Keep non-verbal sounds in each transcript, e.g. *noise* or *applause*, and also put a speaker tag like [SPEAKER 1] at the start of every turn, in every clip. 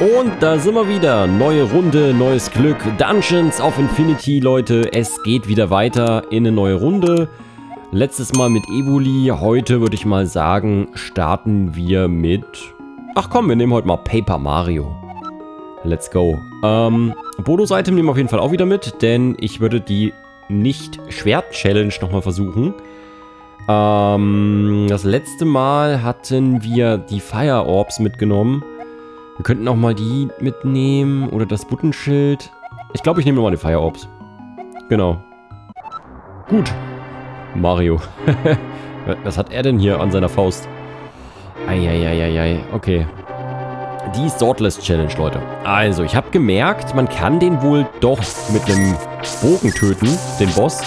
[SPEAKER 1] Und da sind wir wieder. Neue Runde, neues Glück. Dungeons of Infinity, Leute. Es geht wieder weiter in eine neue Runde. Letztes Mal mit Evoli. Heute würde ich mal sagen, starten wir mit... Ach komm, wir nehmen heute mal Paper Mario. Let's go. Ähm, Bonus-Item nehmen wir auf jeden Fall auch wieder mit, denn ich würde die Nicht-Schwert-Challenge nochmal versuchen. Ähm, das letzte Mal hatten wir die Fire Orbs mitgenommen. Wir könnten auch mal die mitnehmen oder das Buttenschild. Ich glaube, ich nehme nochmal die Fire Orbs. Genau. Gut. Mario. *laughs* Was hat er denn hier an seiner Faust? Eieieiei. Okay. Die Swordless Challenge, Leute. Also, ich habe gemerkt, man kann den wohl doch mit einem Bogen töten, den Boss.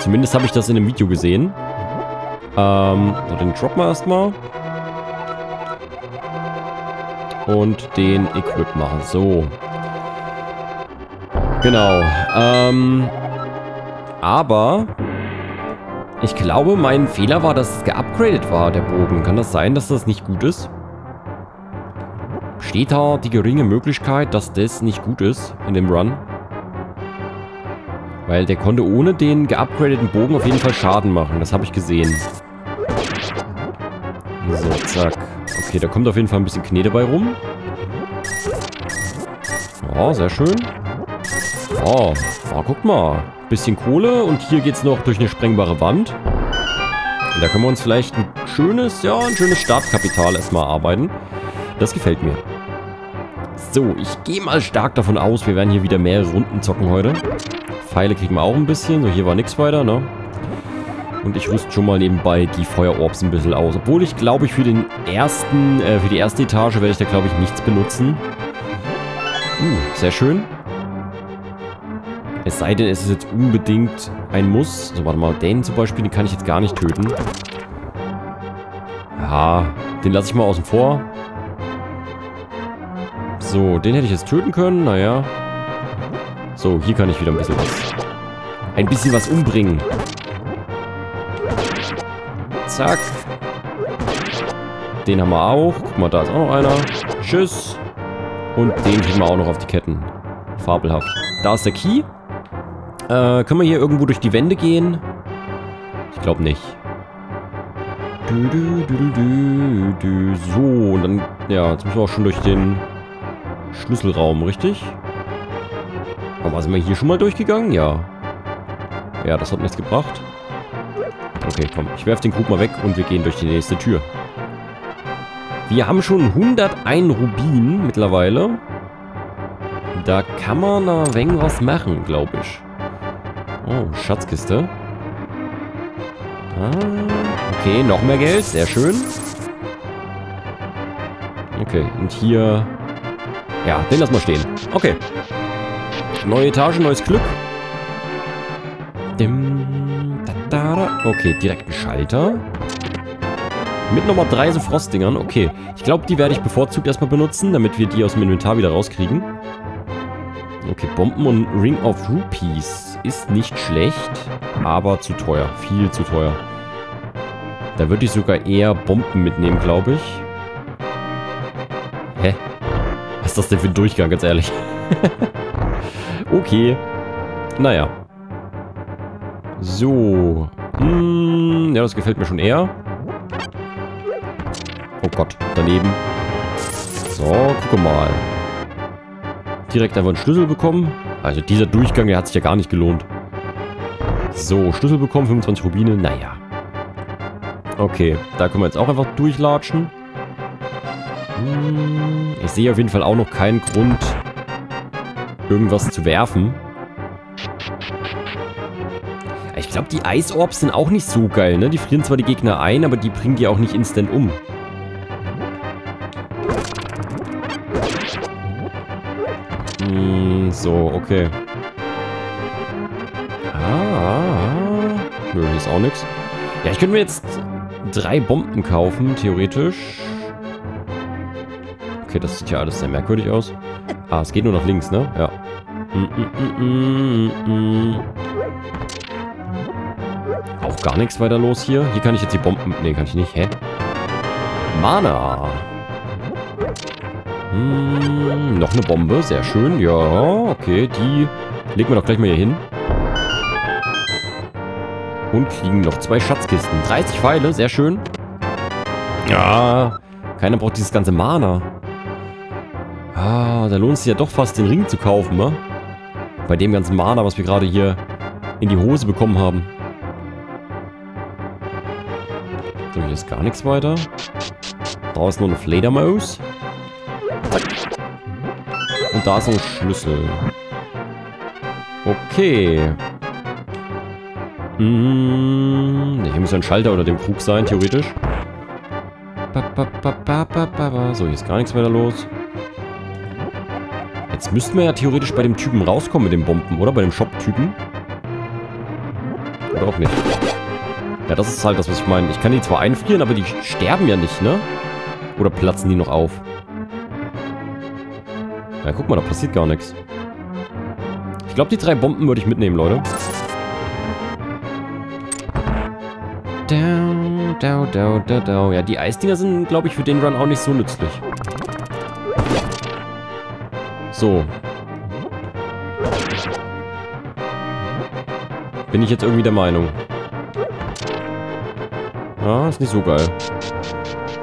[SPEAKER 1] Zumindest habe ich das in einem Video gesehen. Ähm, so, den droppen wir erstmal. Und den Equip machen. So. Genau. Ähm, aber ich glaube, mein Fehler war, dass es geupgradet war, der Bogen. Kann das sein, dass das nicht gut ist? Steht da die geringe Möglichkeit, dass das nicht gut ist in dem Run? Weil der konnte ohne den geupgradeten Bogen auf jeden Fall Schaden machen. Das habe ich gesehen. So, zack. Okay, da kommt auf jeden Fall ein bisschen Knete bei rum. Oh, sehr schön. Oh, oh, guck mal. Bisschen Kohle und hier geht es noch durch eine sprengbare Wand. Da können wir uns vielleicht ein schönes, ja, ein schönes Startkapital erstmal arbeiten. Das gefällt mir. So, ich gehe mal stark davon aus, wir werden hier wieder mehrere Runden zocken heute. Pfeile kriegen wir auch ein bisschen. So, hier war nichts weiter, ne? Und ich rüste schon mal nebenbei die Feuerorbs ein bisschen aus. Obwohl ich glaube ich für den ersten, äh, für die erste Etage werde ich da glaube ich nichts benutzen. Uh, sehr schön. Es sei denn, es ist jetzt unbedingt ein Muss. So, warte mal, den zum Beispiel, den kann ich jetzt gar nicht töten. Ja, den lasse ich mal außen vor. So, den hätte ich jetzt töten können, naja. So, hier kann ich wieder ein bisschen was... Ein bisschen was umbringen. Zack. Den haben wir auch. Guck mal, da ist auch noch einer. Tschüss. Und den kriegen wir auch noch auf die Ketten. Fabelhaft. Da ist der Key. Äh, können wir hier irgendwo durch die Wände gehen? Ich glaube nicht. Du, du, du, du, so, und dann, ja, jetzt müssen wir auch schon durch den Schlüsselraum, richtig? Aber sind wir hier schon mal durchgegangen? Ja. Ja, das hat nichts gebracht. Okay, komm. Ich werfe den Krug mal weg und wir gehen durch die nächste Tür. Wir haben schon 101 Rubin mittlerweile. Da kann man ein wenig was machen, glaube ich. Oh, Schatzkiste. Ah, okay, noch mehr Geld. Sehr schön. Okay, und hier... Ja, den lassen wir stehen. Okay. Neue Etage, neues Glück. Okay, direkt ein Schalter. Mit nochmal drei so Frostdingern. Okay. Ich glaube, die werde ich bevorzugt erstmal benutzen, damit wir die aus dem Inventar wieder rauskriegen. Okay, Bomben und Ring of Rupees ist nicht schlecht, aber zu teuer. Viel zu teuer. Da würde ich sogar eher Bomben mitnehmen, glaube ich. Hä? Was ist das denn für ein Durchgang, ganz ehrlich? *laughs* okay. Naja. So. Hm, ja, das gefällt mir schon eher. Oh Gott, daneben. So, gucke mal. Direkt einfach einen Schlüssel bekommen. Also dieser Durchgang, der hat sich ja gar nicht gelohnt. So, Schlüssel bekommen, 25 Rubine, naja. Okay, da können wir jetzt auch einfach durchlatschen. Hm, ich sehe auf jeden Fall auch noch keinen Grund, irgendwas zu werfen. Ich glaube, die Eisorbs sind auch nicht so geil, ne? Die frieren zwar die Gegner ein, aber die bringen die auch nicht instant um. Hm, so, okay. Ah, nö, hier ist auch nichts. Ja, ich könnte mir jetzt drei Bomben kaufen, theoretisch. Okay, das sieht ja alles sehr merkwürdig aus. Ah, es geht nur nach links, ne? Ja. Mm, mm, mm, Auch gar nichts weiter los hier. Hier kann ich jetzt die Bomben... Ne, kann ich nicht. Hä? Mana. Hm, noch eine Bombe, sehr schön. Ja, okay, die legen wir doch gleich mal hier hin. Und kriegen noch zwei Schatzkisten. 30 Pfeile, sehr schön. Ja, keiner braucht dieses ganze Mana. Ah, da lohnt es sich ja doch fast, den Ring zu kaufen, ne? Bei dem ganzen Mana, was wir gerade hier in die Hose bekommen haben. So, hier ist gar nichts weiter. Da ist nur eine Fledermaus. Und da ist ein Schlüssel. Okay. Hm, hier muss ein Schalter unter dem Krug sein, theoretisch. So, hier ist gar nichts weiter los. Jetzt müssten wir ja theoretisch bei dem Typen rauskommen mit den Bomben, oder? Bei dem Shop-Typen. Oder auch nicht. Ja, das ist halt das, was ich meine. Ich kann die zwar einfrieren, aber die sterben ja nicht, ne? Oder platzen die noch auf? Ja, guck mal, da passiert gar nichts. Ich glaube, die drei Bomben würde ich mitnehmen, Leute. Down, down, down, down, down. Ja, die Eisdinger sind, glaube ich, für den Run auch nicht so nützlich. So. Bin ich jetzt irgendwie der Meinung. Ja, ist nicht so geil.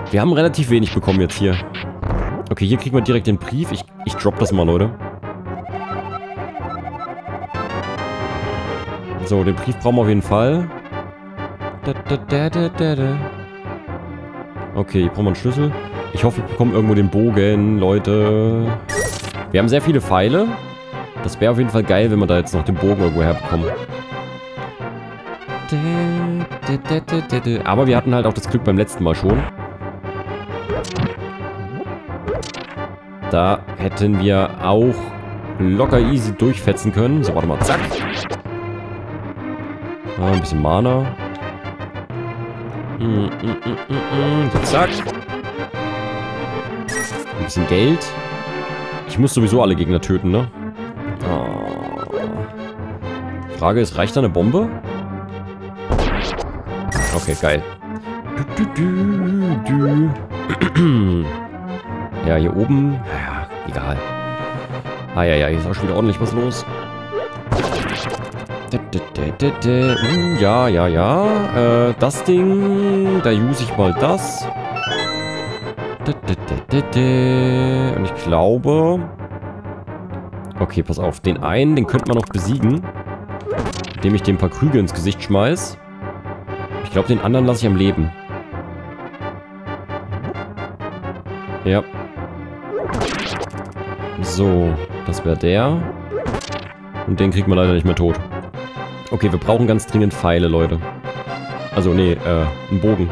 [SPEAKER 1] Wir haben relativ wenig bekommen jetzt hier. Okay, hier kriegen wir direkt den Brief. Ich, ich drop das mal, Leute. So, den Brief brauchen wir auf jeden Fall. Okay, hier brauchen wir einen Schlüssel. Ich hoffe, wir bekommen irgendwo den Bogen, Leute. Wir haben sehr viele Pfeile. Das wäre auf jeden Fall geil, wenn wir da jetzt noch den Bogen irgendwo herbekommen. Aber wir hatten halt auch das Glück beim letzten Mal schon. Da hätten wir auch locker easy durchfetzen können. So, warte mal, zack. Ah, ein bisschen Mana. Mm, mm, mm, so, zack. Ein bisschen Geld. Ich muss sowieso alle Gegner töten, ne? Oh. Frage ist, reicht da eine Bombe? Okay, geil. Du, du, du, ja, hier oben. Ja, egal. Ah ja, ja, hier ist auch schon wieder ordentlich was los. Hm, ja, ja, ja. Äh, das Ding. Da use ich mal das. Und ich glaube... Okay, pass auf. Den einen, den könnte man noch besiegen. Indem ich dem ein paar Krüge ins Gesicht schmeiß. Ich glaube, den anderen lasse ich am Leben. Ja, so, das wäre der. Und den kriegt man leider nicht mehr tot. Okay, wir brauchen ganz dringend Pfeile, Leute. Also, nee, äh, einen Bogen.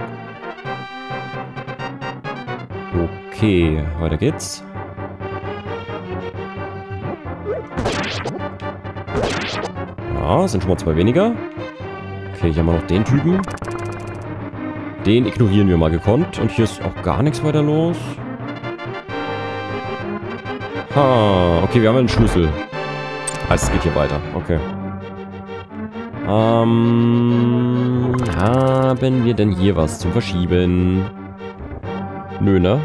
[SPEAKER 1] Okay, weiter geht's. Ja, sind schon mal zwei weniger. Okay, hier haben wir noch den Typen. Den ignorieren wir mal gekonnt. Und hier ist auch gar nichts weiter los. Ha, okay, wir haben einen Schlüssel. Heißt, es geht hier weiter. Okay. Ähm, haben wir denn hier was zum Verschieben? Nö, ne?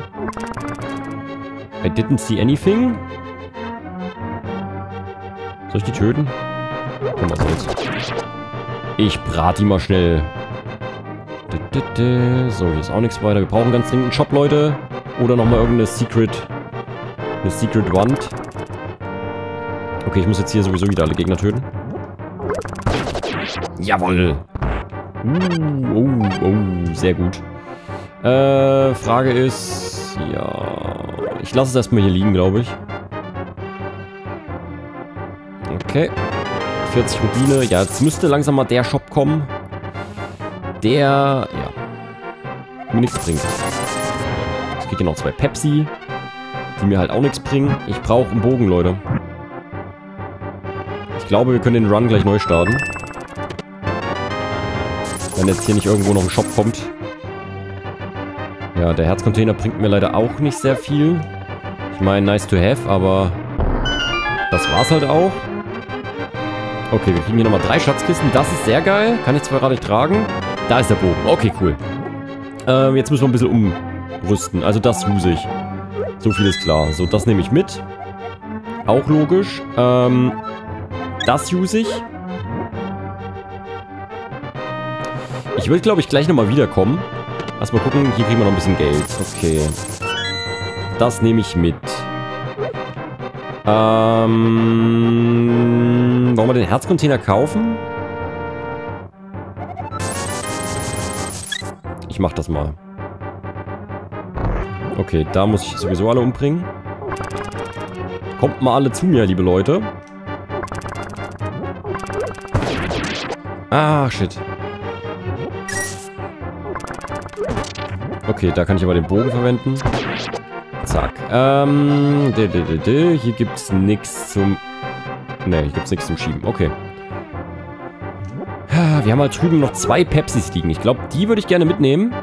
[SPEAKER 1] I didn't see anything. Soll ich die töten? Komm, was soll's. Ich brat die mal schnell. So, hier ist auch nichts weiter. Wir brauchen ganz dringend einen Shop, Leute. Oder nochmal irgendeine Secret eine Secret Wand. Okay, ich muss jetzt hier sowieso wieder alle Gegner töten. Jawoll. Uh, oh, oh, sehr gut. Äh, Frage ist... Ja... Ich lasse es erstmal hier liegen, glaube ich. Okay. 40 Rubine. Ja, jetzt müsste langsam mal der Shop kommen. Der, ja, mir nichts bringt. Ich kriege hier noch zwei Pepsi die mir halt auch nichts bringen. Ich brauche einen Bogen, Leute. Ich glaube, wir können den Run gleich neu starten. Wenn jetzt hier nicht irgendwo noch ein Shop kommt. Ja, der Herzcontainer bringt mir leider auch nicht sehr viel. Ich meine, nice to have, aber das war's halt auch. Okay, wir kriegen hier nochmal drei Schatzkisten. Das ist sehr geil. Kann ich zwar gerade nicht tragen. Da ist der Bogen. Okay, cool. Ähm, jetzt müssen wir ein bisschen umrüsten. Also das use ich. So viel ist klar. So, das nehme ich mit. Auch logisch. Ähm, das use ich. Ich würde, glaube ich, gleich nochmal wiederkommen. Lass mal gucken. Hier kriegen wir noch ein bisschen Geld. Okay. Das nehme ich mit. Ähm, wollen wir den Herzcontainer kaufen? Ich mach das mal. Okay, da muss ich sowieso alle umbringen. Kommt mal alle zu mir, liebe Leute. Ah, shit. Okay, da kann ich aber den Bogen verwenden. Ähm, de, de, de, de. hier gibt's nichts zum... Ne, hier gibt's nichts zum Schieben. Okay. Wir haben halt drüben noch zwei Pepsis liegen. Ich glaube, die würde ich gerne mitnehmen.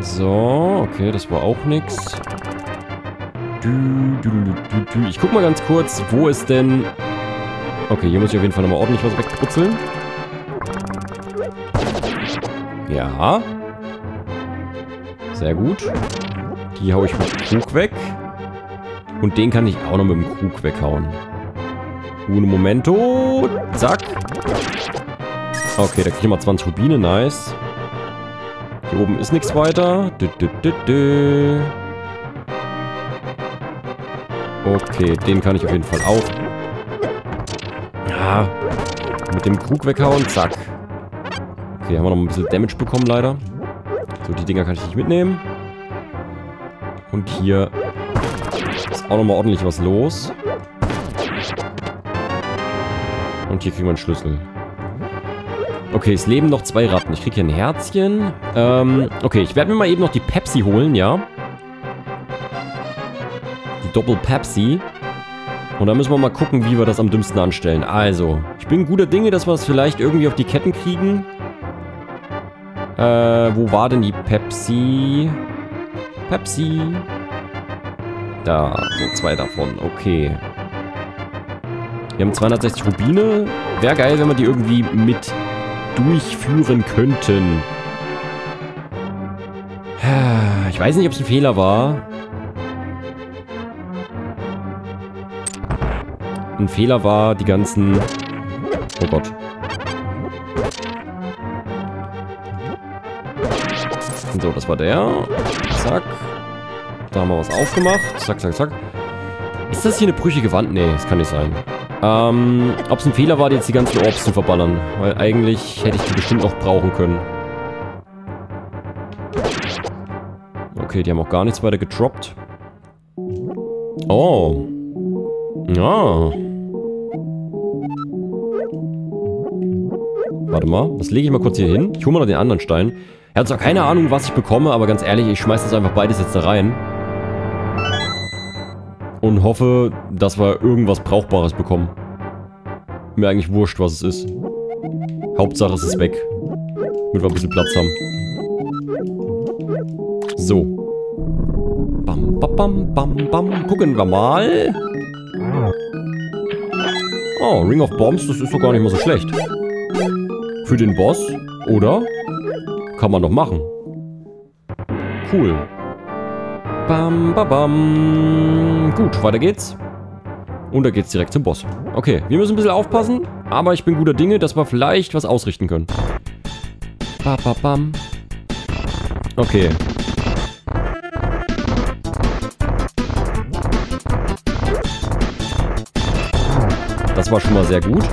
[SPEAKER 1] So, okay, das war auch nichts. Ich guck mal ganz kurz, wo ist denn... Okay, hier muss ich auf jeden Fall nochmal ordentlich was wegputzeln. Ja. Sehr gut. Die haue ich mit dem Krug weg. Und den kann ich auch noch mit dem Krug weghauen. Uno Momento. Zack. Okay, da kriege ich mal 20 Rubine. Nice. Hier oben ist nichts weiter. Okay, den kann ich auf jeden Fall auch. Ja. Mit dem Krug weghauen. Zack. Okay, haben wir noch ein bisschen Damage bekommen, leider. So, die Dinger kann ich nicht mitnehmen. Und hier ist auch nochmal ordentlich was los. Und hier kriegen wir einen Schlüssel. Okay, es leben noch zwei Ratten. Ich kriege hier ein Herzchen. Ähm, okay, ich werde mir mal eben noch die Pepsi holen, ja. Die Doppel-Pepsi. Und dann müssen wir mal gucken, wie wir das am dümmsten anstellen. Also, ich bin guter Dinge, dass wir es vielleicht irgendwie auf die Ketten kriegen. Äh, wo war denn die Pepsi? Pepsi. Da, so zwei davon. Okay. Wir haben 260 Rubine. Wäre geil, wenn wir die irgendwie mit durchführen könnten. Ich weiß nicht, ob es ein Fehler war. Ein Fehler war, die ganzen... Oh Gott. So, das war der. Zack. Da haben wir was aufgemacht. Zack, zack, zack. Ist das hier eine brüchige Wand? Nee, das kann nicht sein. Ähm, ob es ein Fehler war, jetzt die ganzen Orbs zu verballern. Weil eigentlich hätte ich die bestimmt noch brauchen können. Okay, die haben auch gar nichts weiter gedroppt. Oh. Ja. Warte mal, das lege ich mal kurz hier hin. Ich hole mal noch den anderen Stein. Er hat zwar keine Ahnung, was ich bekomme, aber ganz ehrlich, ich schmeiße das einfach beides jetzt da rein und hoffe, dass wir irgendwas Brauchbares bekommen. Mir eigentlich wurscht, was es ist. Hauptsache, es ist weg. Damit wir ein bisschen Platz haben. So. Bam, bam, bam, bam, bam. Gucken wir mal. Oh, Ring of Bombs, das ist doch gar nicht mal so schlecht. Für den Boss, oder? Kann man doch machen. Cool. Bam, bam, bam. Gut, weiter geht's. Und da geht's direkt zum Boss. Okay, wir müssen ein bisschen aufpassen, aber ich bin guter Dinge, dass wir vielleicht was ausrichten können. Ba, ba, bam. Okay. Das war schon mal sehr gut.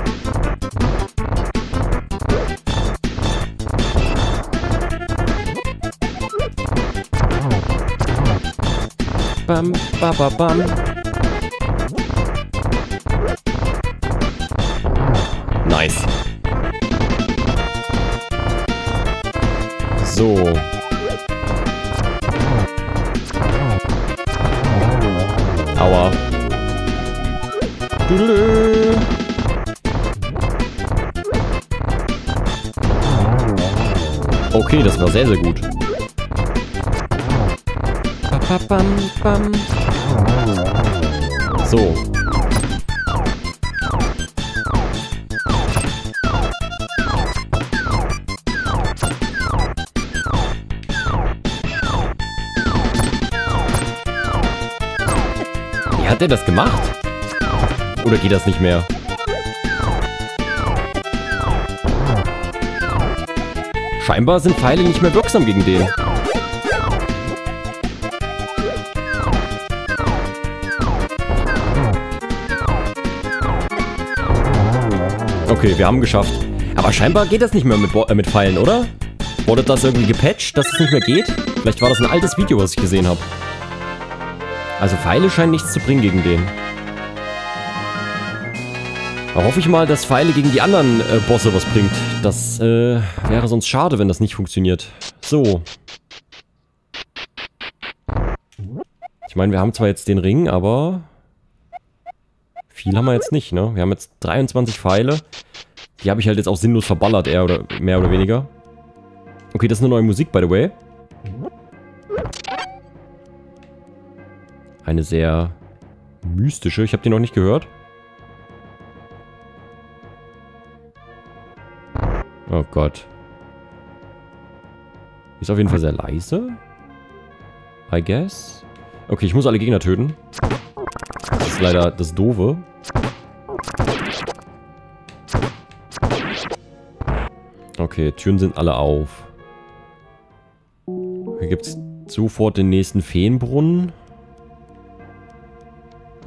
[SPEAKER 1] Bam, ba, ba, bam. Nice. So. Aua. Okay, das war sehr, sehr gut. So. Wie hat er das gemacht? Oder geht das nicht mehr? Scheinbar sind Pfeile nicht mehr wirksam gegen den. Okay, wir haben geschafft. Aber scheinbar geht das nicht mehr mit, äh, mit Pfeilen, oder? Wurde das irgendwie gepatcht, dass es nicht mehr geht? Vielleicht war das ein altes Video, was ich gesehen habe. Also Pfeile scheinen nichts zu bringen gegen den. Da hoffe ich mal, dass Pfeile gegen die anderen äh, Bosse was bringt. Das äh, wäre sonst schade, wenn das nicht funktioniert. So. Ich meine, wir haben zwar jetzt den Ring, aber... Viel haben wir jetzt nicht, ne? Wir haben jetzt 23 Pfeile. Die habe ich halt jetzt auch sinnlos verballert, eher oder mehr oder weniger. Okay, das ist eine neue Musik, by the way. Eine sehr mystische. Ich habe die noch nicht gehört. Oh Gott. Ist auf jeden Fall sehr leise. I guess. Okay, ich muss alle Gegner töten. Das ist leider das Doofe. Okay, Türen sind alle auf. Hier gibt es sofort den nächsten Feenbrunnen.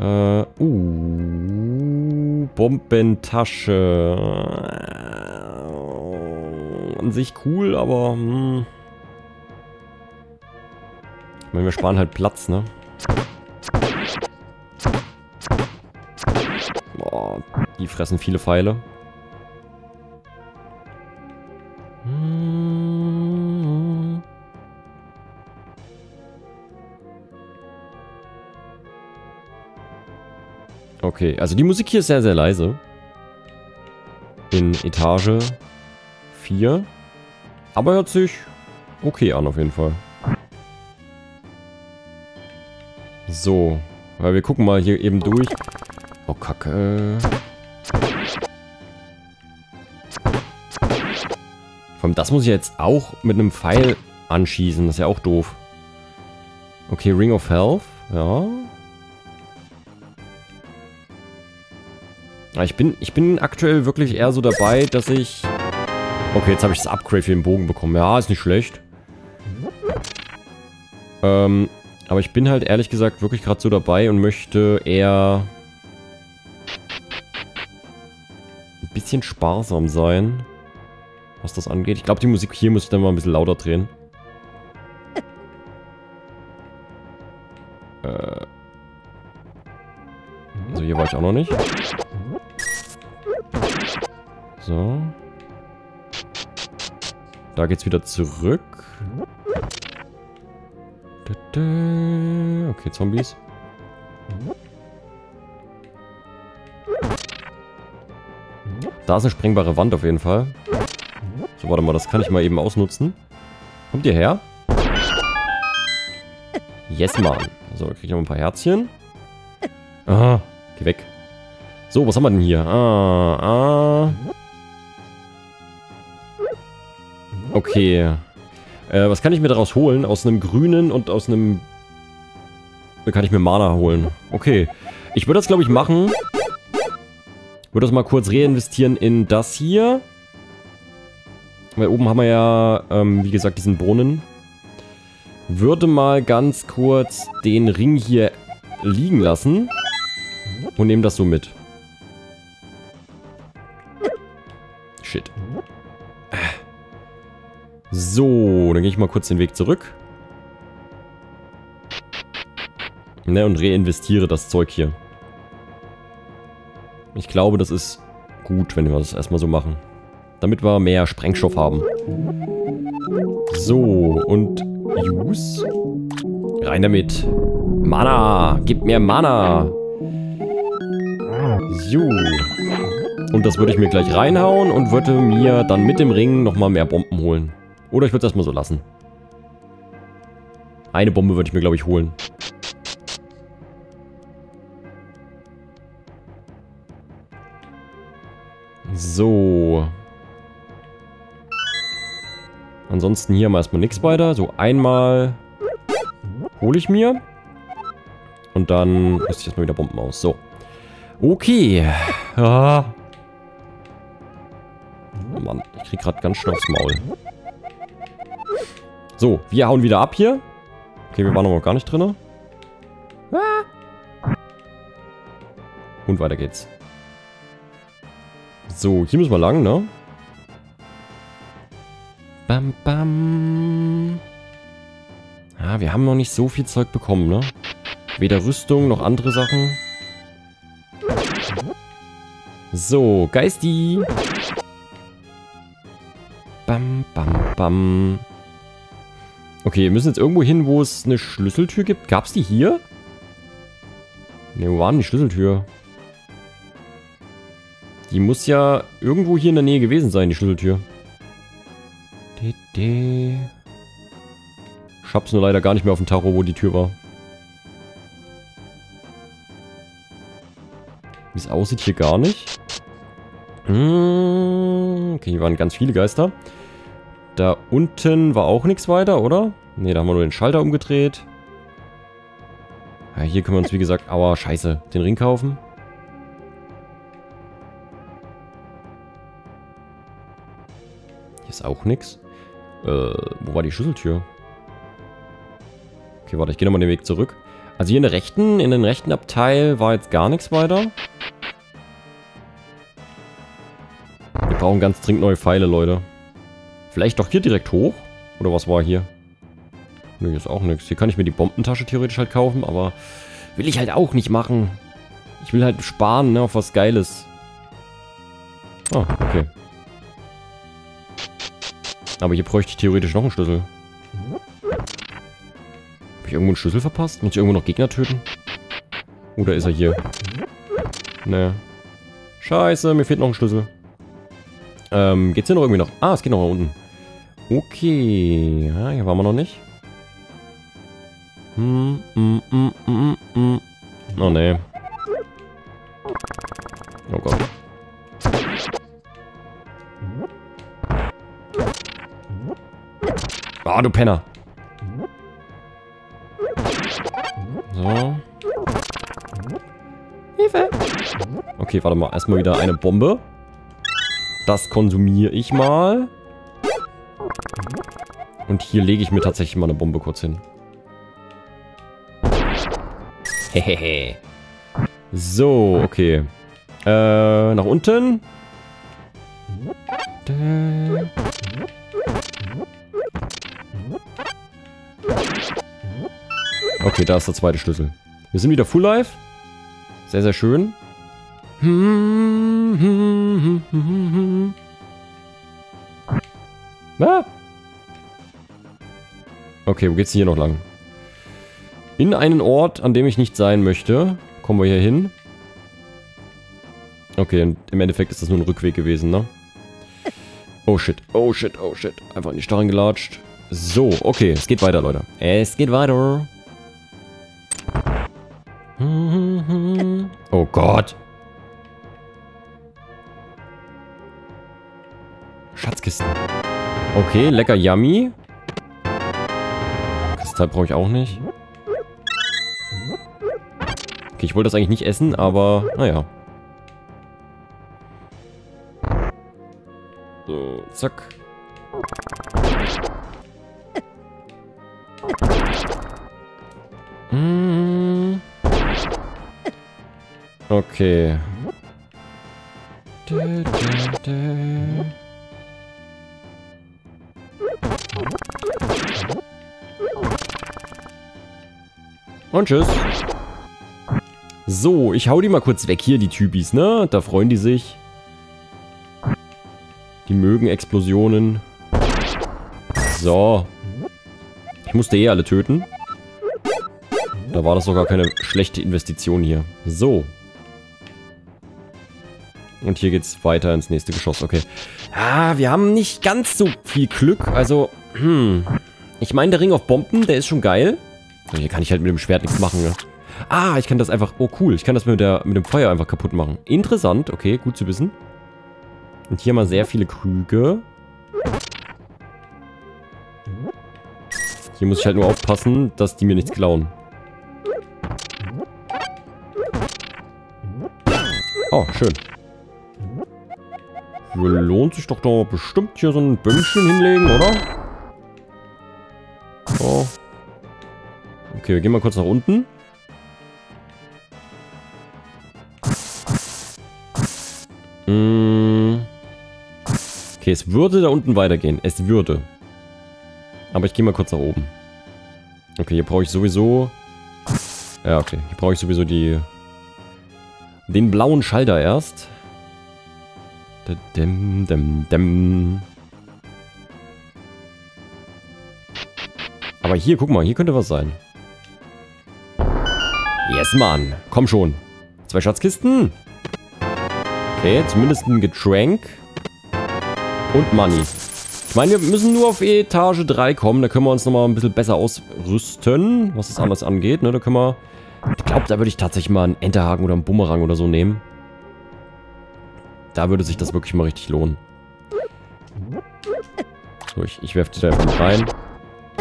[SPEAKER 1] Äh, uh, Bombentasche. An sich cool, aber... Hm. Ich meine, wir sparen halt Platz, ne? Boah, die fressen viele Pfeile. Okay, also die Musik hier ist sehr, sehr leise. In Etage 4. Aber hört sich okay an auf jeden Fall. So. Ja, wir gucken mal hier eben durch. Oh, Kacke. Vor allem das muss ich jetzt auch mit einem Pfeil anschießen. Das ist ja auch doof. Okay, Ring of Health. Ja. Ich bin, ich bin aktuell wirklich eher so dabei, dass ich... Okay, jetzt habe ich das Upgrade für den Bogen bekommen. Ja, ist nicht schlecht. Ähm, aber ich bin halt ehrlich gesagt wirklich gerade so dabei und möchte eher... ein bisschen sparsam sein, was das angeht. Ich glaube, die Musik hier müsste dann mal ein bisschen lauter drehen. Äh... Also hier war ich auch noch nicht. Da geht's wieder zurück. Okay, Zombies. Da ist eine sprengbare Wand auf jeden Fall. So, warte mal, das kann ich mal eben ausnutzen. Kommt ihr her? Yes, man. So, kriege ich noch ein paar Herzchen. Ah, geh weg. So, was haben wir denn hier? Ah, ah. Okay. Äh, was kann ich mir daraus holen? Aus einem grünen und aus einem... Da kann ich mir Mana holen. Okay. Ich würde das, glaube ich, machen. Würde das mal kurz reinvestieren in das hier. Weil oben haben wir ja, ähm, wie gesagt, diesen Brunnen. Würde mal ganz kurz den Ring hier liegen lassen. Und nehme das so mit. So, dann gehe ich mal kurz den Weg zurück. Ne, und reinvestiere das Zeug hier. Ich glaube, das ist gut, wenn wir das erstmal so machen. Damit wir mehr Sprengstoff haben. So, und Use. Rein damit. Mana, gib mir Mana. So. Und das würde ich mir gleich reinhauen und würde mir dann mit dem Ring nochmal mehr Bomben holen. Oder ich würde es erstmal so lassen. Eine Bombe würde ich mir, glaube ich, holen. So. Ansonsten hier haben wir erstmal nichts weiter. So, einmal hole ich mir. Und dann rüste ich erstmal wieder Bomben aus. So. Okay. Ah. Oh Mann, ich krieg gerade ganz schnell aufs Maul. So, wir hauen wieder ab hier. Okay, wir waren noch gar nicht drin. Und weiter geht's. So, hier müssen wir lang, ne? Bam, bam. Ja, wir haben noch nicht so viel Zeug bekommen, ne? Weder Rüstung noch andere Sachen. So, Geisti. Bam, bam, bam. Okay, wir müssen jetzt irgendwo hin, wo es eine Schlüsseltür gibt. Gab's die hier? Ne, wo war denn die Schlüsseltür? Die muss ja irgendwo hier in der Nähe gewesen sein, die Schlüsseltür. Ich hab's nur leider gar nicht mehr auf dem Tacho, wo die Tür war. Wie es aussieht, hier gar nicht. Hm, okay, hier waren ganz viele Geister. Da unten war auch nichts weiter, oder? Ne, da haben wir nur den Schalter umgedreht. Ja, hier können wir uns, wie gesagt, aber scheiße, den Ring kaufen. Hier ist auch nichts. Äh, wo war die Schlüsseltür? Okay, warte, ich gehe nochmal den Weg zurück. Also hier in der rechten, in den rechten Abteil war jetzt gar nichts weiter. Wir brauchen ganz dringend neue Pfeile, Leute. Vielleicht doch hier direkt hoch? Oder was war hier? Ne, hier ist auch nichts. Hier kann ich mir die Bombentasche theoretisch halt kaufen, aber will ich halt auch nicht machen. Ich will halt sparen, ne, auf was Geiles. Ah, okay. Aber hier bräuchte ich theoretisch noch einen Schlüssel. Habe ich irgendwo einen Schlüssel verpasst? Muss ich irgendwo noch Gegner töten? Oder ist er hier? Ne. Scheiße, mir fehlt noch ein Schlüssel. Ähm, geht's hier noch irgendwie noch? Ah, es geht noch nach unten. Okay. Ja, hier waren wir noch nicht. Hm, hm, hm, hm, hm. Oh, ne. Oh Gott. Ah, du Penner. So. Hilfe. Okay, warte mal. Erstmal wieder eine Bombe. Das konsumiere ich mal. Und hier lege ich mir tatsächlich mal eine Bombe kurz hin. Hehehe. so, okay. Äh, nach unten. Okay, da ist der zweite Schlüssel. Wir sind wieder Full Life. Sehr, sehr schön. Ah. Okay, wo geht's hier noch lang? In einen Ort, an dem ich nicht sein möchte. Kommen wir hier hin. Okay, im Endeffekt ist das nur ein Rückweg gewesen, ne? Oh shit, oh shit, oh shit. Einfach in die Starren gelatscht. So, okay, es geht weiter, Leute. Es geht weiter. *laughs* Oh Gott. Schatzkisten. Okay, lecker yummy. Kristall brauche ich auch nicht. Okay, ich wollte das eigentlich nicht essen, aber naja. So, zack. Hm. Okay. Und tschüss. So, ich hau die mal kurz weg hier, die Typis, ne? Da freuen die sich. Die mögen Explosionen. So. Ich musste eh alle töten. Da war das sogar keine schlechte Investition hier. So. Und hier geht's weiter ins nächste Geschoss. Okay. Ah, wir haben nicht ganz so viel Glück. Also, hm. Ich meine, der Ring auf Bomben, der ist schon geil. Hier kann ich halt mit dem Schwert nichts machen, ne? Ah, ich kann das einfach... Oh, cool. Ich kann das mit, der, mit dem Feuer einfach kaputt machen. Interessant. Okay, gut zu wissen. Und hier haben wir sehr viele Krüge. Hier muss ich halt nur aufpassen, dass die mir nichts klauen. Oh, schön. Hier lohnt sich doch da bestimmt hier so ein Bömmchen hinlegen, oder? Oh, Okay, wir gehen mal kurz nach unten. Hm. Okay, es würde da unten weitergehen. Es würde. Aber ich gehe mal kurz nach oben. Okay, hier brauche ich sowieso... Ja, okay. Hier brauche ich sowieso die... Den blauen Schalter erst. Dem, dem, dem. Aber hier, guck mal, hier könnte was sein. Yes, Mann. Komm schon. Zwei Schatzkisten. Okay, zumindest ein Getränk. Und Money. Ich meine, wir müssen nur auf Etage 3 kommen. Da können wir uns nochmal ein bisschen besser ausrüsten, was das anders angeht. Ne? Da können wir... Ich glaube, da würde ich tatsächlich mal einen Enterhaken oder einen Bumerang oder so nehmen. Da würde sich das wirklich mal richtig lohnen. So, ich, ich werfe die da einfach rein.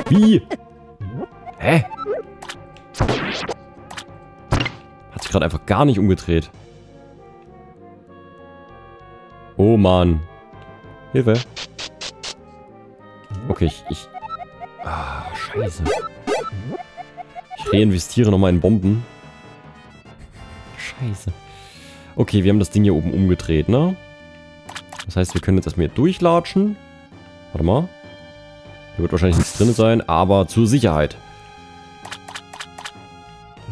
[SPEAKER 1] Wie? Hä? Gerade einfach gar nicht umgedreht. Oh Mann. Hilfe. Okay, ich... ich ah, scheiße. Ich reinvestiere nochmal in Bomben. Scheiße. Okay, wir haben das Ding hier oben umgedreht, ne? Das heißt, wir können jetzt erstmal hier durchlatschen. Warte mal. Hier wird wahrscheinlich nichts drin sein, aber zur Sicherheit.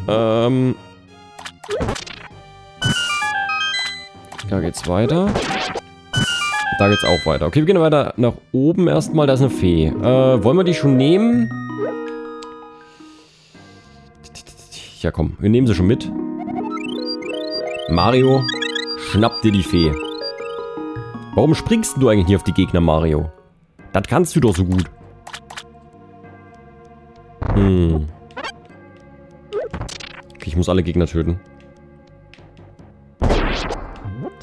[SPEAKER 1] Ähm. Da geht's weiter. Da geht's auch weiter. Okay, wir gehen weiter nach oben erstmal. Da ist eine Fee. Äh, wollen wir die schon nehmen? Ja, komm. Wir nehmen sie schon mit. Mario, schnapp dir die Fee. Warum springst du eigentlich nicht auf die Gegner, Mario? Das kannst du doch so gut. Hm. Okay, ich muss alle Gegner töten.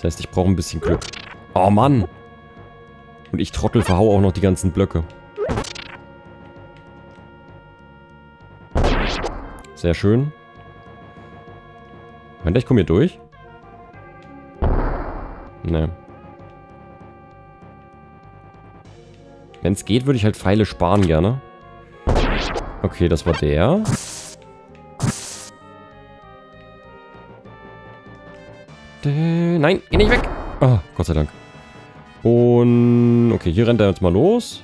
[SPEAKER 1] Das heißt, ich brauche ein bisschen Glück. Oh Mann. Und ich Trottel verhau auch noch die ganzen Blöcke. Sehr schön. Meint ich komme hier durch? Ne. Wenn es geht, würde ich halt Pfeile sparen gerne. Okay, das war der. Nein, geh nicht weg. Oh, Gott sei Dank. Und okay, hier rennt er jetzt mal los.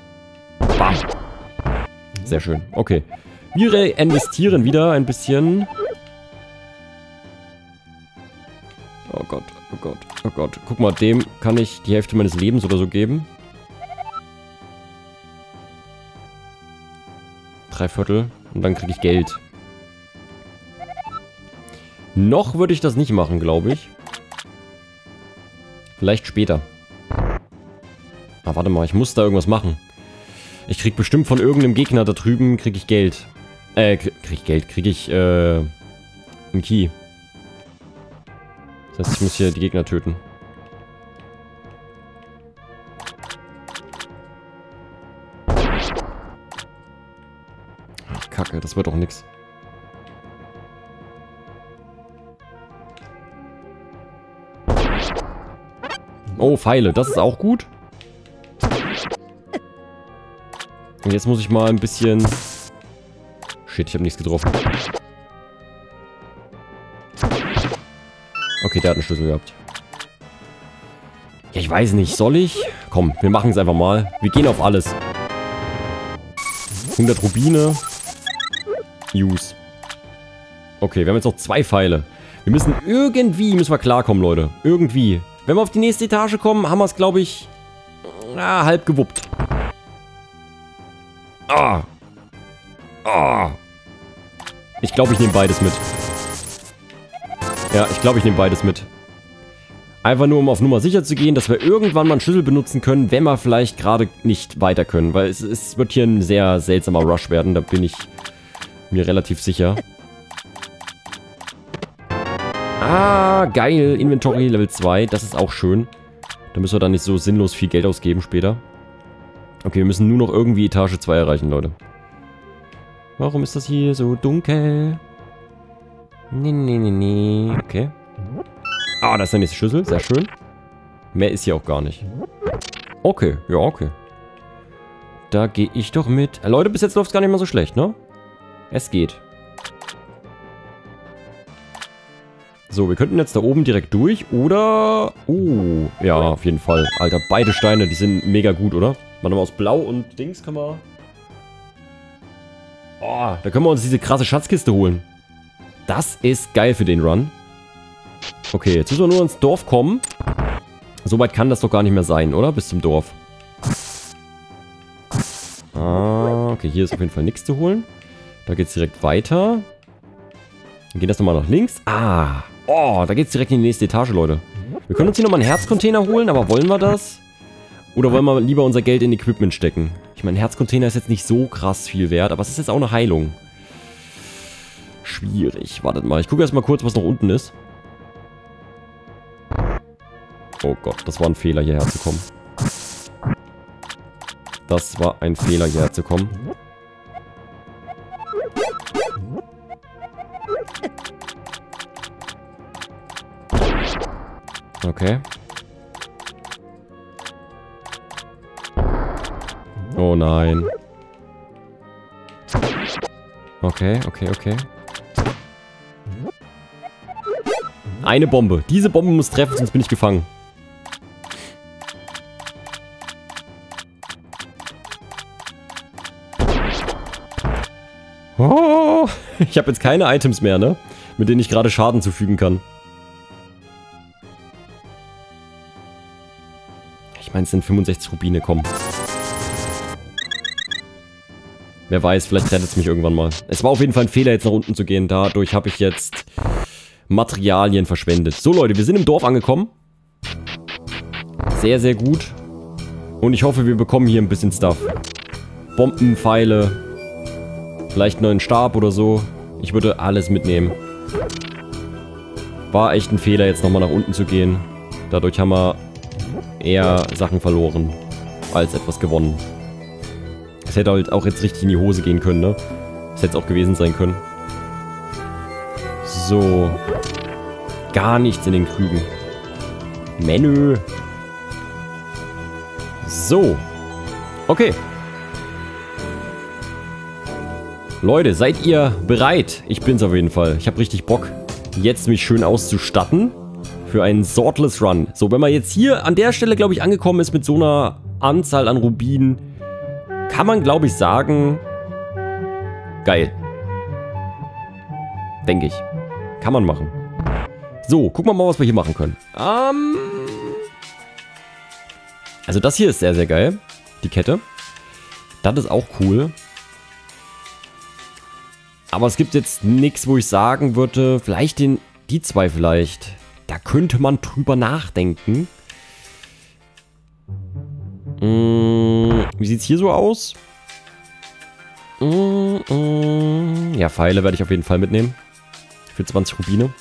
[SPEAKER 1] Bam. Sehr schön. Okay. Wir investieren wieder ein bisschen. Oh Gott, oh Gott, oh Gott. Guck mal, dem kann ich die Hälfte meines Lebens oder so geben. Drei Viertel. Und dann kriege ich Geld. Noch würde ich das nicht machen, glaube ich. Vielleicht später. Ah, warte mal, ich muss da irgendwas machen. Ich krieg bestimmt von irgendeinem Gegner da drüben, krieg ich Geld. Äh, krieg ich Geld, krieg ich, äh, einen Key. Das heißt, ich muss hier die Gegner töten. Ach, Kacke, das wird doch nix. Oh, Pfeile, das ist auch gut. Und jetzt muss ich mal ein bisschen... Shit, ich habe nichts getroffen. Okay, der hat einen Schlüssel gehabt. Ja, ich weiß nicht. Soll ich? Komm, wir machen es einfach mal. Wir gehen auf alles. 100 Rubine. Use. Okay, wir haben jetzt noch zwei Pfeile. Wir müssen irgendwie, müssen wir klarkommen, Leute. Irgendwie. Wenn wir auf die nächste Etage kommen, haben wir es, glaube ich, ah, halb gewuppt. Ah. Ah. Ich glaube, ich nehme beides mit. Ja, ich glaube, ich nehme beides mit. Einfach nur, um auf Nummer sicher zu gehen, dass wir irgendwann mal einen Schlüssel benutzen können, wenn wir vielleicht gerade nicht weiter können. Weil es, es wird hier ein sehr seltsamer Rush werden, da bin ich mir relativ sicher. Ah, geil. Inventory Level 2, das ist auch schön. Da müssen wir dann nicht so sinnlos viel Geld ausgeben später. Okay, wir müssen nur noch irgendwie Etage 2 erreichen, Leute. Warum ist das hier so dunkel? Nee, nee, nee, nee. Okay. Ah, das ist der nächste Schlüssel. Sehr schön. Mehr ist hier auch gar nicht. Okay, ja, okay. Da gehe ich doch mit. Äh, Leute, bis jetzt läuft es gar nicht mal so schlecht, ne? Es geht. So, wir könnten jetzt da oben direkt durch, oder... Oh, ja, auf jeden Fall. Alter, beide Steine, die sind mega gut, oder? Warte mal, aus Blau und Dings kann man... Oh, da können wir uns diese krasse Schatzkiste holen. Das ist geil für den Run. Okay, jetzt müssen wir nur ins Dorf kommen. Soweit kann das doch gar nicht mehr sein, oder? Bis zum Dorf. Ah, okay, hier ist auf jeden Fall nichts zu holen. Da geht es direkt weiter. Dann geht das nochmal nach links. Ah, oh, da geht es direkt in die nächste Etage, Leute. Wir können uns hier nochmal einen Herzcontainer holen, aber wollen wir das? Oder wollen wir lieber unser Geld in Equipment stecken? Ich meine, Herzcontainer ist jetzt nicht so krass viel wert, aber es ist jetzt auch eine Heilung. Schwierig. Wartet mal, ich gucke erstmal kurz, was noch unten ist. Oh Gott, das war ein Fehler, hierher zu kommen. Das war ein Fehler, hierher zu kommen. Okay. Oh nein. Okay, okay, okay. Eine Bombe. Diese Bombe muss treffen, sonst bin ich gefangen. Oh, *laughs* ich habe jetzt keine Items mehr, ne? Mit denen ich gerade Schaden zufügen kann. Ich meine, es sind 65 Rubine, komm. Wer weiß, vielleicht rettet es mich irgendwann mal. Es war auf jeden Fall ein Fehler, jetzt nach unten zu gehen. Dadurch habe ich jetzt Materialien verschwendet. So, Leute, wir sind im Dorf angekommen. Sehr, sehr gut. Und ich hoffe, wir bekommen hier ein bisschen Stuff. Bomben, Pfeile, Vielleicht einen neuen Stab oder so. Ich würde alles mitnehmen. War echt ein Fehler, jetzt nochmal nach unten zu gehen. Dadurch haben wir eher Sachen verloren, als etwas gewonnen. Es hätte halt auch jetzt richtig in die Hose gehen können, ne? Das hätte es auch gewesen sein können. So. Gar nichts in den Krügen. Menü. So. Okay. Leute, seid ihr bereit? Ich bin's auf jeden Fall. Ich habe richtig Bock, jetzt mich schön auszustatten für einen Sortless Run. So, wenn man jetzt hier an der Stelle, glaube ich, angekommen ist mit so einer Anzahl an Rubinen, kann man, glaube ich, sagen, geil. Denke ich. Kann man machen. So, gucken wir mal, was wir hier machen können. Ähm... Also das hier ist sehr, sehr geil. Die Kette. Das ist auch cool. Aber es gibt jetzt nichts, wo ich sagen würde, vielleicht den, die zwei vielleicht. Da könnte man drüber nachdenken. Hm, wie sieht es hier so aus? Hm, hm. Ja, Pfeile werde ich auf jeden Fall mitnehmen. Für 20 Rubine.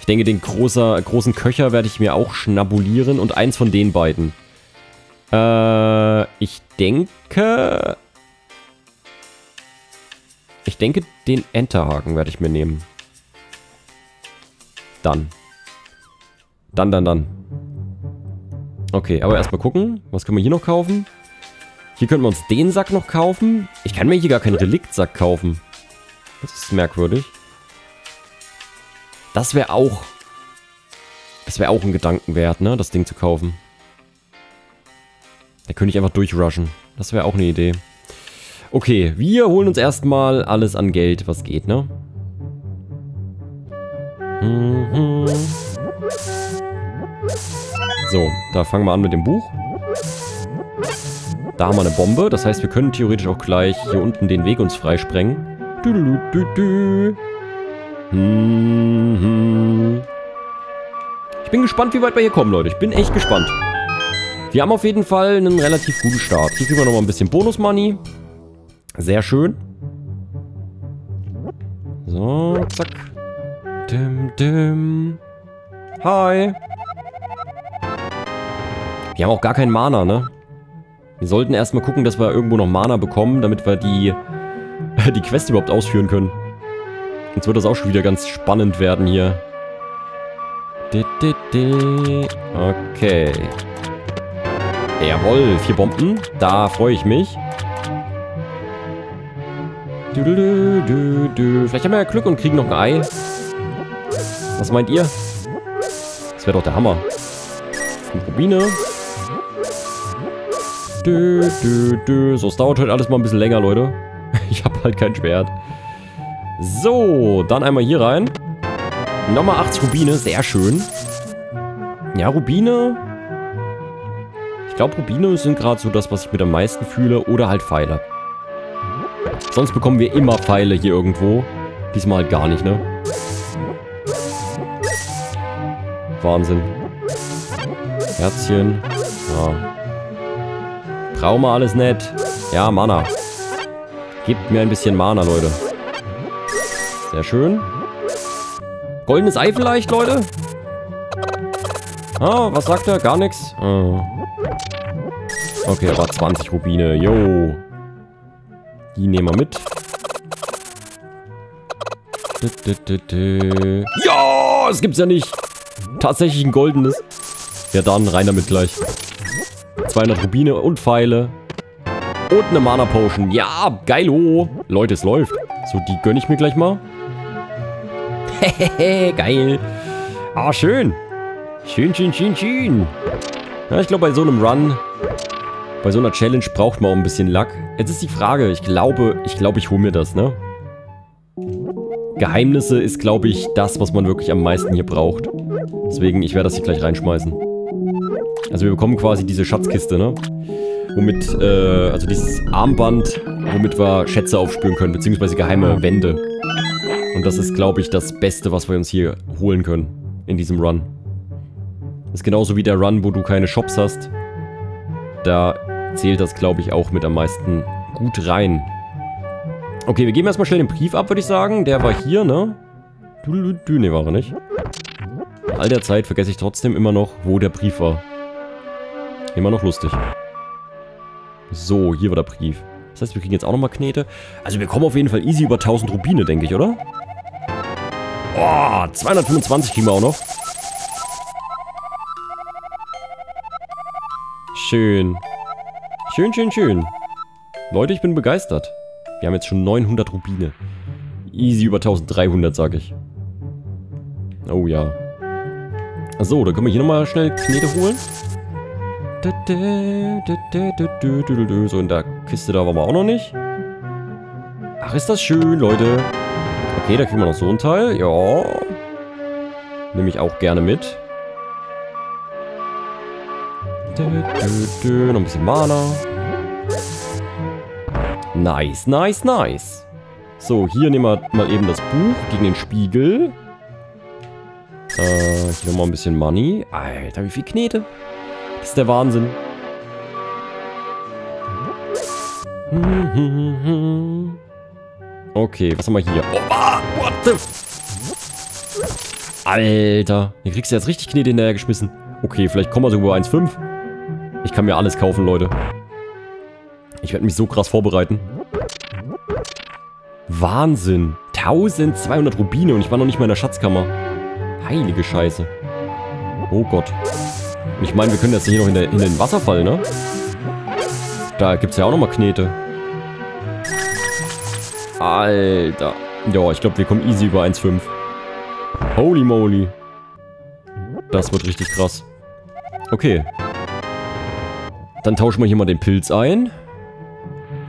[SPEAKER 1] Ich denke, den großer, großen Köcher werde ich mir auch schnabulieren. Und eins von den beiden. Äh, ich denke... Ich denke, den Enterhaken werde ich mir nehmen. Dann. Dann, dann, dann. Okay, aber erstmal gucken. Was können wir hier noch kaufen? Hier könnten wir uns den Sack noch kaufen. Ich kann mir hier gar keinen Reliktsack kaufen. Das ist merkwürdig. Das wäre auch... Das wäre auch ein Gedanken wert, ne? Das Ding zu kaufen. Da könnte ich einfach durchrushen. Das wäre auch eine Idee. Okay, wir holen uns erstmal alles an Geld, was geht, ne? Mhm. So, da fangen wir an mit dem Buch. Da haben wir eine Bombe. Das heißt, wir können theoretisch auch gleich hier unten den Weg uns freisprengen. Du, du, du, du. Mhm. Ich bin gespannt, wie weit wir hier kommen, Leute. Ich bin echt gespannt. Wir haben auf jeden Fall einen relativ guten Start. Hier kriegen wir nochmal ein bisschen Bonus-Money. Sehr schön. So, zack. Dim, dim. Hi. Wir haben auch gar keinen Mana, ne? Wir sollten erstmal gucken, dass wir irgendwo noch Mana bekommen, damit wir die, *laughs* die Quest überhaupt ausführen können. Jetzt wird das auch schon wieder ganz spannend werden hier. Okay. Jawohl, vier Bomben. Da freue ich mich. Vielleicht haben wir ja Glück und kriegen noch ein Ei. Was meint ihr? Das wäre doch der Hammer. Fünf Rubine. So, es dauert heute alles mal ein bisschen länger, Leute. *laughs* Ich habe halt kein Schwert. So, dann einmal hier rein. Nochmal 80 Rubine, sehr schön. Ja, Rubine. Ich glaube, Rubine sind gerade so das, was ich mit am meisten fühle. Oder halt Pfeile. Sonst bekommen wir immer Pfeile hier irgendwo. Diesmal halt gar nicht, ne? Wahnsinn. Herzchen. Ja. Wir alles nett. Ja, Mana. Gebt mir ein bisschen Mana, Leute. Sehr schön. Goldenes Ei vielleicht, Leute? Ah, was sagt er? Gar nichts. Ah. Okay, aber 20 Rubine. Jo. Die nehmen wir mit. Ja, es gibt's ja nicht. Tatsächlich ein goldenes. Ja dann, rein damit gleich. 200 Rubine und Pfeile. Und eine Mana Potion. Ja, geilo. Leute, es läuft. So, die gönne ich mir gleich mal. Hehehe, *laughs* geil. Ah, schön. Schön, schön, schön, schön. Ja, ich glaube, bei so einem Run, bei so einer Challenge braucht man auch ein bisschen Luck. Jetzt ist die Frage, ich glaube, ich glaube, ich hole mir das, ne? Geheimnisse ist, glaube ich, das, was man wirklich am meisten hier braucht. Deswegen, ich werde das hier gleich reinschmeißen. Also wir bekommen quasi diese Schatzkiste, ne? Womit, äh, also dieses Armband, womit wir Schätze aufspüren können, beziehungsweise geheime Wände. Und das ist, glaube ich, das Beste, was wir uns hier holen können in diesem Run. Das ist genauso wie der Run, wo du keine Shops hast. Da zählt das, glaube ich, auch mit am meisten gut rein. Okay, wir geben erstmal schnell den Brief ab, würde ich sagen. Der war hier, ne? Du, du, ne, war er nicht. All der Zeit vergesse ich trotzdem immer noch, wo der Brief war. Immer noch lustig. So, hier war der Brief. Das heißt, wir kriegen jetzt auch nochmal Knete. Also wir kommen auf jeden Fall easy über 1000 Rubine, denke ich, oder? Oh, 225 kriegen wir auch noch. Schön. Schön, schön, schön. Leute, ich bin begeistert. Wir haben jetzt schon 900 Rubine. Easy über 1300, sag ich. Oh ja. So, dann können wir hier nochmal schnell Knete holen. So, in der Kiste da waren wir auch noch nicht. Ach, ist das schön, Leute. Okay, da kriegen wir noch so ein Teil. Ja. Nehme ich auch gerne mit. Noch ein bisschen Mana. Nice, nice, nice. So, hier nehmen wir mal eben das Buch gegen den Spiegel. Äh, hier nochmal ein bisschen Money. Alter, wie viel Knete. Das ist der Wahnsinn. Okay, was haben wir hier? Oh, what the... Alter. Hier kriegst du jetzt richtig Knete hinterher geschmissen. Okay, vielleicht kommen wir sogar 1,5. Ich kann mir alles kaufen, Leute. Ich werde mich so krass vorbereiten. Wahnsinn. 1200 Rubine und ich war noch nicht mal in der Schatzkammer. Heilige Scheiße. Oh Gott. Und ich meine, wir können jetzt hier noch in, der, in den Wasserfall, ne? Da gibt es ja auch nochmal Knete. Alter. Ja, ich glaube, wir kommen easy über 1,5. Holy moly. Das wird richtig krass. Okay. Dann tauschen wir hier mal den Pilz ein.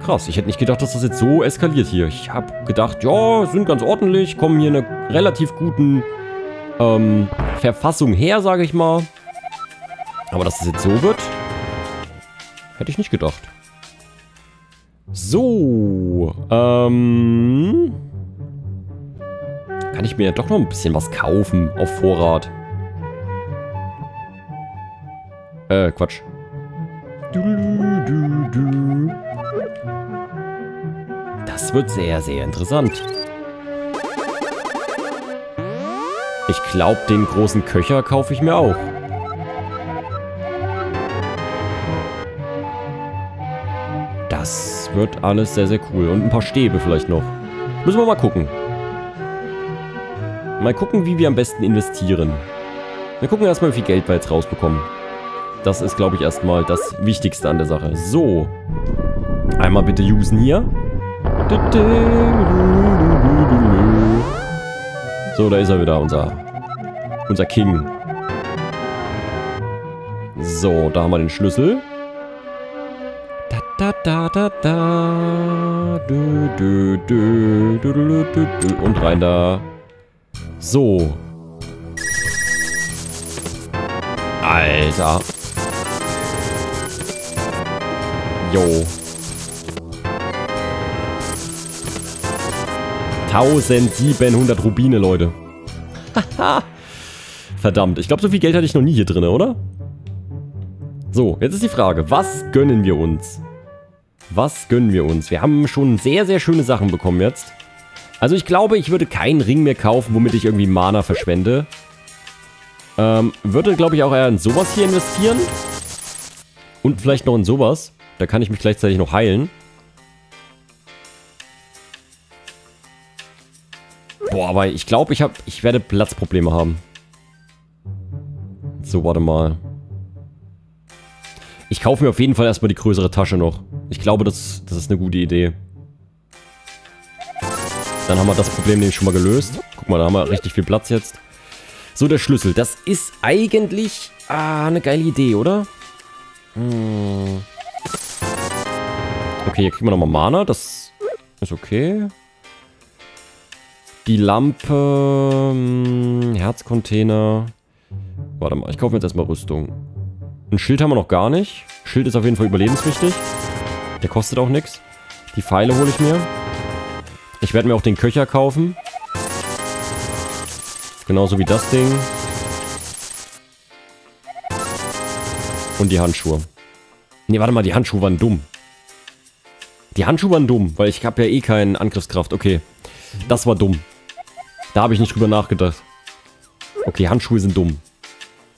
[SPEAKER 1] Krass, ich hätte nicht gedacht, dass das jetzt so eskaliert hier. Ich habe gedacht, ja, sind ganz ordentlich, kommen hier in einer relativ guten ähm, Verfassung her, sage ich mal. Aber dass es jetzt so wird, hätte ich nicht gedacht. So, ähm... Kann ich mir doch noch ein bisschen was kaufen auf Vorrat. Äh, Quatsch. Das wird sehr, sehr interessant. Ich glaube, den großen Köcher kaufe ich mir auch. Wird alles sehr, sehr cool. Und ein paar Stäbe vielleicht noch. Müssen wir mal gucken. Mal gucken, wie wir am besten investieren. Wir gucken erstmal, wie viel Geld wir jetzt rausbekommen. Das ist, glaube ich, erstmal das Wichtigste an der Sache. So. Einmal bitte usen hier. So, da ist er wieder, unser, unser King. So, da haben wir den Schlüssel. Da, da, da, da. Du, du, du, du, du, du, du. Und rein da. So. Alter. Jo. 1700 Rubine, Leute. *laughs* Verdammt, ich glaube, so viel Geld hatte ich noch nie hier drin, oder? So, jetzt ist die Frage, was gönnen wir uns? Was gönnen wir uns? Wir haben schon sehr, sehr schöne Sachen bekommen jetzt. Also ich glaube, ich würde keinen Ring mehr kaufen, womit ich irgendwie Mana verschwende. Ähm, würde, glaube ich, auch eher in sowas hier investieren. Und vielleicht noch in sowas. Da kann ich mich gleichzeitig noch heilen. Boah, aber ich glaube, ich, ich werde Platzprobleme haben. So, warte mal. Ich kaufe mir auf jeden Fall erstmal die größere Tasche noch. Ich glaube, das, das ist eine gute Idee. Dann haben wir das Problem nämlich schon mal gelöst. Guck mal, da haben wir richtig viel Platz jetzt. So, der Schlüssel. Das ist eigentlich ah, eine geile Idee, oder? Hm. Okay, hier kriegen wir nochmal Mana. Das ist okay. Die Lampe, hm, Herzcontainer. Warte mal, ich kaufe mir jetzt erstmal Rüstung. Ein Schild haben wir noch gar nicht. Schild ist auf jeden Fall überlebenswichtig. Der kostet auch nichts. Die Pfeile hole ich mir. Ich werde mir auch den Köcher kaufen. Genauso wie das Ding. Und die Handschuhe. Ne, warte mal, die Handschuhe waren dumm. Die Handschuhe waren dumm, weil ich habe ja eh keine Angriffskraft. Okay, das war dumm. Da habe ich nicht drüber nachgedacht. Okay, Handschuhe sind dumm.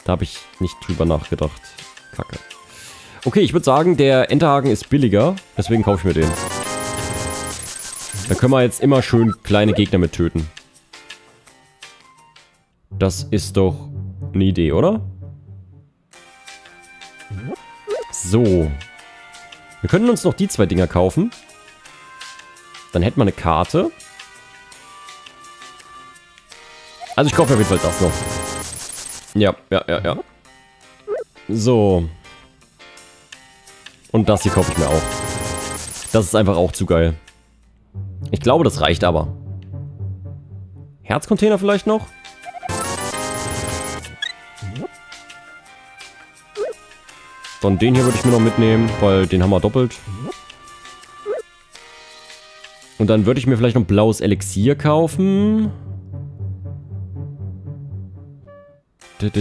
[SPEAKER 1] Da habe ich nicht drüber nachgedacht. Kacke. Okay, ich würde sagen, der Enterhaken ist billiger. Deswegen kaufe ich mir den. Da können wir jetzt immer schön kleine Gegner mit töten. Das ist doch eine Idee, oder? So. Wir können uns noch die zwei Dinger kaufen. Dann hätten wir eine Karte. Also ich kaufe auf jeden Fall das noch. Ja, ja, ja, ja. So. Und das hier kaufe ich mir auch. Das ist einfach auch zu geil. Ich glaube, das reicht aber. Herzcontainer vielleicht noch? Dann den hier würde ich mir noch mitnehmen, weil den haben wir doppelt. Und dann würde ich mir vielleicht noch ein blaues Elixier kaufen.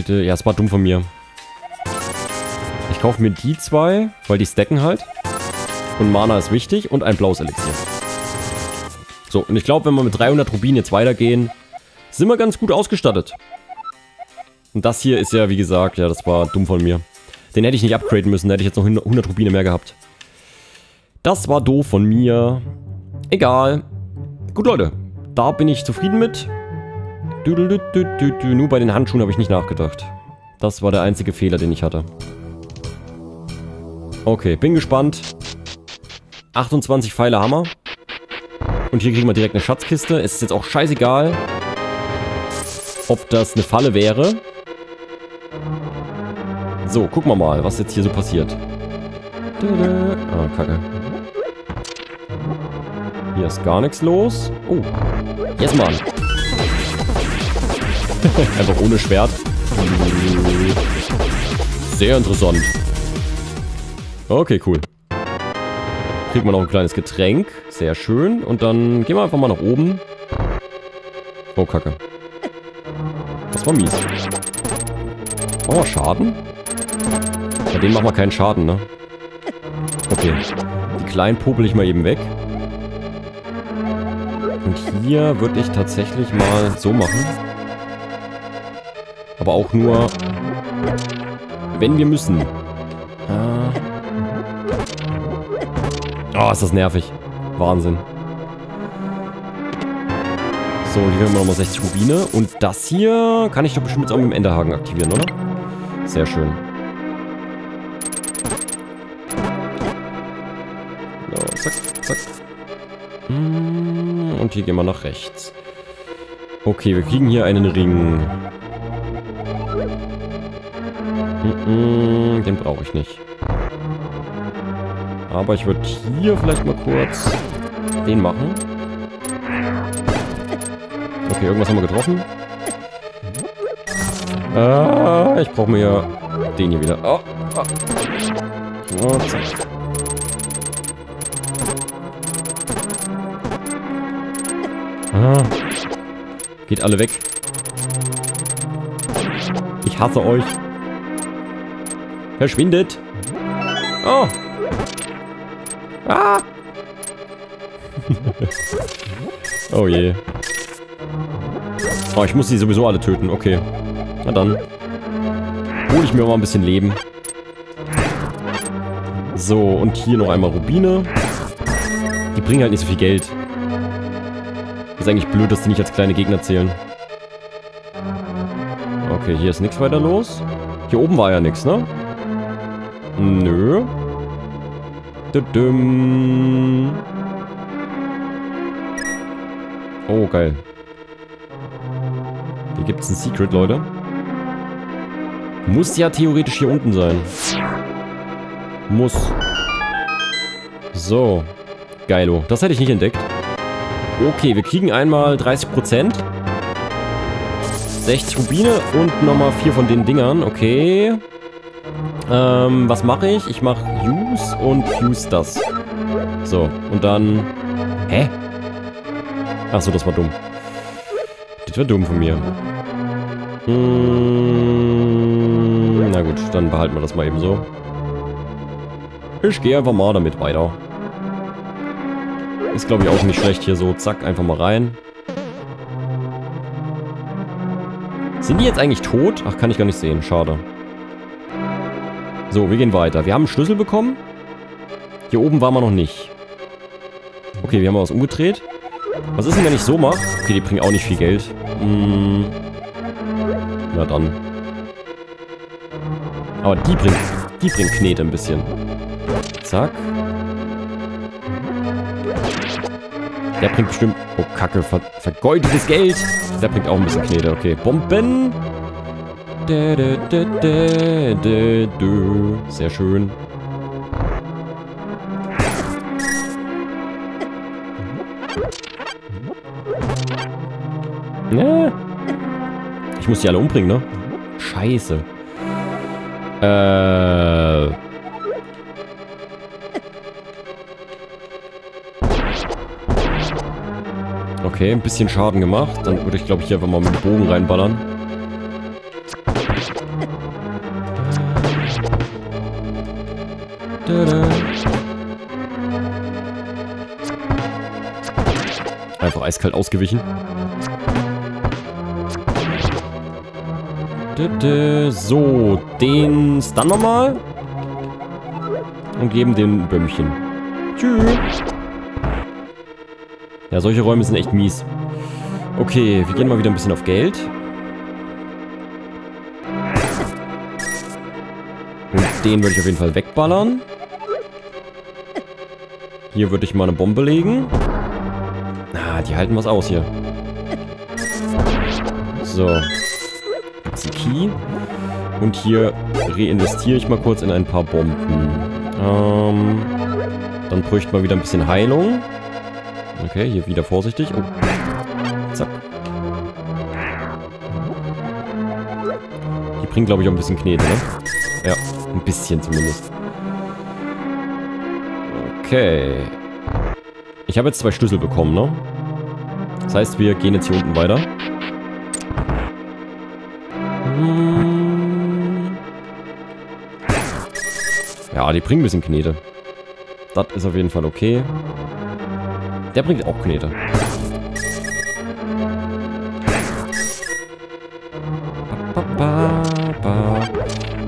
[SPEAKER 1] Ja, es war dumm von mir. Kaufe mir die zwei, weil die stacken halt. Und Mana ist wichtig und ein blaues Elixier. So, und ich glaube, wenn wir mit 300 Rubinen jetzt weitergehen, sind wir ganz gut ausgestattet. Und das hier ist ja, wie gesagt, ja, das war dumm von mir. Den hätte ich nicht upgraden müssen, da hätte ich jetzt noch 100 Rubine mehr gehabt. Das war doof von mir. Egal. Gut, Leute. Da bin ich zufrieden mit. Nur bei den Handschuhen habe ich nicht nachgedacht. Das war der einzige Fehler, den ich hatte. Okay, bin gespannt. 28 Pfeile Hammer. Und hier kriegen wir direkt eine Schatzkiste. Es ist jetzt auch scheißegal, ob das eine Falle wäre. So, gucken wir mal, was jetzt hier so passiert. Ah, kacke. Hier ist gar nichts los. Oh. Yes, Mann. *laughs* Einfach ohne Schwert. Sehr interessant. Okay, cool. Kriegt man noch ein kleines Getränk. Sehr schön. Und dann gehen wir einfach mal nach oben. Oh, kacke. Das war mies. Oh, Schaden? Bei denen machen wir keinen Schaden, ne? Okay. Die kleinen popel ich mal eben weg. Und hier würde ich tatsächlich mal so machen. Aber auch nur, wenn wir müssen. Oh, ist das nervig. Wahnsinn. So, hier haben wir nochmal 60 Rubine. Und das hier kann ich doch bestimmt jetzt auch mit dem Enderhaken aktivieren, oder? Sehr schön. So, zack, zack. Hm, und hier gehen wir nach rechts. Okay, wir kriegen hier einen Ring. Den brauche ich nicht. Aber ich würde hier vielleicht mal kurz den machen. Okay, irgendwas haben wir getroffen. Ah, ich brauche mir den hier wieder. Oh, oh. oh. Ah. Geht alle weg. Ich hasse euch. Verschwindet. Oh. Ah. *laughs* oh je. Oh, ich muss die sowieso alle töten. Okay. Na dann. Hole ich mir mal ein bisschen Leben. So, und hier noch einmal Rubine. Die bringen halt nicht so viel Geld. Ist eigentlich blöd, dass die nicht als kleine Gegner zählen. Okay, hier ist nichts weiter los. Hier oben war ja nichts, ne? Nö. Oh, geil. Hier gibt es ein Secret, Leute. Muss ja theoretisch hier unten sein. Muss. So. Geilo. Das hätte ich nicht entdeckt. Okay, wir kriegen einmal 30%. 60 Rubine und nochmal 4 von den Dingern. Okay. Ähm, was mache ich? Ich mache Use und Use das. So, und dann... Hä? Achso, das war dumm. Das war dumm von mir. Hm, na gut, dann behalten wir das mal eben so. Ich gehe einfach mal damit weiter. Ist, glaube ich, auch nicht schlecht hier so. Zack, einfach mal rein. Sind die jetzt eigentlich tot? Ach, kann ich gar nicht sehen. Schade. So, wir gehen weiter. Wir haben einen Schlüssel bekommen. Hier oben waren wir noch nicht. Okay, wir haben was umgedreht. Was ist denn, wenn ich so mache? Okay, die bringen auch nicht viel Geld. Hm. Na dann. Aber die bringt, die bringt Knete ein bisschen. Zack. Der bringt bestimmt... Oh, Kacke. Ver vergeudetes Geld. Der bringt auch ein bisschen Knete. Okay. Bomben. Sehr schön. Ne? Ich muss die alle umbringen, ne? Scheiße. Äh... Okay, ein bisschen Schaden gemacht. Dann würde ich, glaube ich, hier einfach mal mit dem Bogen reinballern. Einfach eiskalt ausgewichen. So, den Stun nochmal. Und geben den Bömmchen. Tschüss. Ja, solche Räume sind echt mies. Okay, wir gehen mal wieder ein bisschen auf Geld. Und den würde ich auf jeden Fall wegballern. Hier würde ich mal eine Bombe legen. Ah, die halten was aus hier. So. Gibt's Key. Und hier reinvestiere ich mal kurz in ein paar Bomben. Ähm, dann bräuchte man wieder ein bisschen Heilung. Okay, hier wieder vorsichtig. Oh. Zack. Die bringen, glaube ich, auch ein bisschen Knete, ne? Ja, ein bisschen zumindest. Okay. Ich habe jetzt zwei Schlüssel bekommen, ne? Das heißt, wir gehen jetzt hier unten weiter. Hm. Ja, die bringen ein bisschen Knete. Das ist auf jeden Fall okay. Der bringt auch Knete.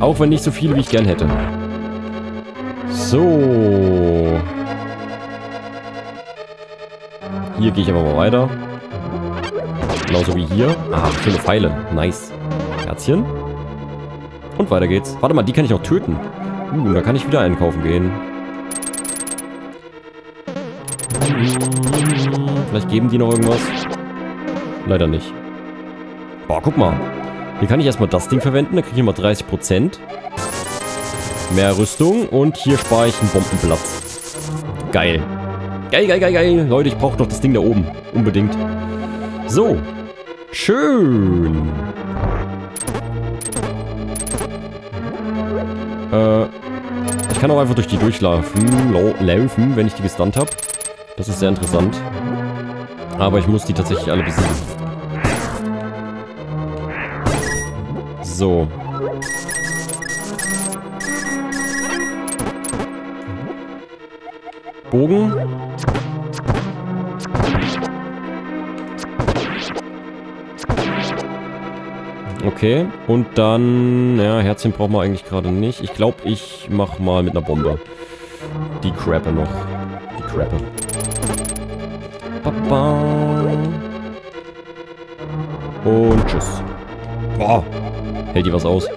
[SPEAKER 1] Auch wenn nicht so viele, wie ich gern hätte. So. Hier gehe ich aber mal weiter. Genauso wie hier. Ah, schöne Pfeile. Nice. Herzchen. Und weiter geht's. Warte mal, die kann ich noch töten. Uh, da kann ich wieder einkaufen gehen. Vielleicht geben die noch irgendwas. Leider nicht. Boah, guck mal. Hier kann ich erstmal das Ding verwenden. Da kriege ich immer 30%. Mehr Rüstung. Und hier spare ich einen Bombenplatz. Geil. Geil, geil, geil, geil. Leute, ich brauche doch das Ding da oben. Unbedingt. So. Schön. Äh, ich kann auch einfach durch die durchlaufen, laufen, wenn ich die gestunt habe. Das ist sehr interessant. Aber ich muss die tatsächlich alle besiegen. So. Bogen. Okay, und dann... Ja, Herzchen brauchen wir eigentlich gerade nicht. Ich glaube, ich mach mal mit einer Bombe. Die Crappe noch. Die Crappe. Und tschüss. Boah. Hält die was aus.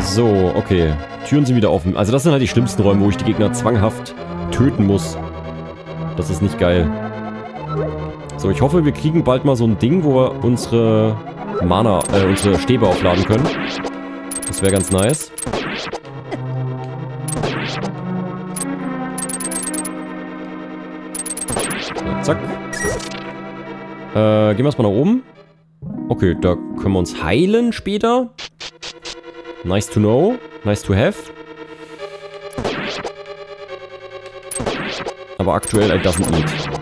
[SPEAKER 1] So, okay. Türen sind wieder offen. Also das sind halt die schlimmsten Räume, wo ich die Gegner zwanghaft töten muss. Das ist nicht geil. So, ich hoffe, wir kriegen bald mal so ein Ding, wo wir unsere Mana, äh, unsere Stäbe aufladen können. Das wäre ganz nice. So, zack. Äh, gehen wir erstmal nach oben. Okay, da können wir uns heilen später. Nice to know. Nice to have. Aber aktuell I doesn't need.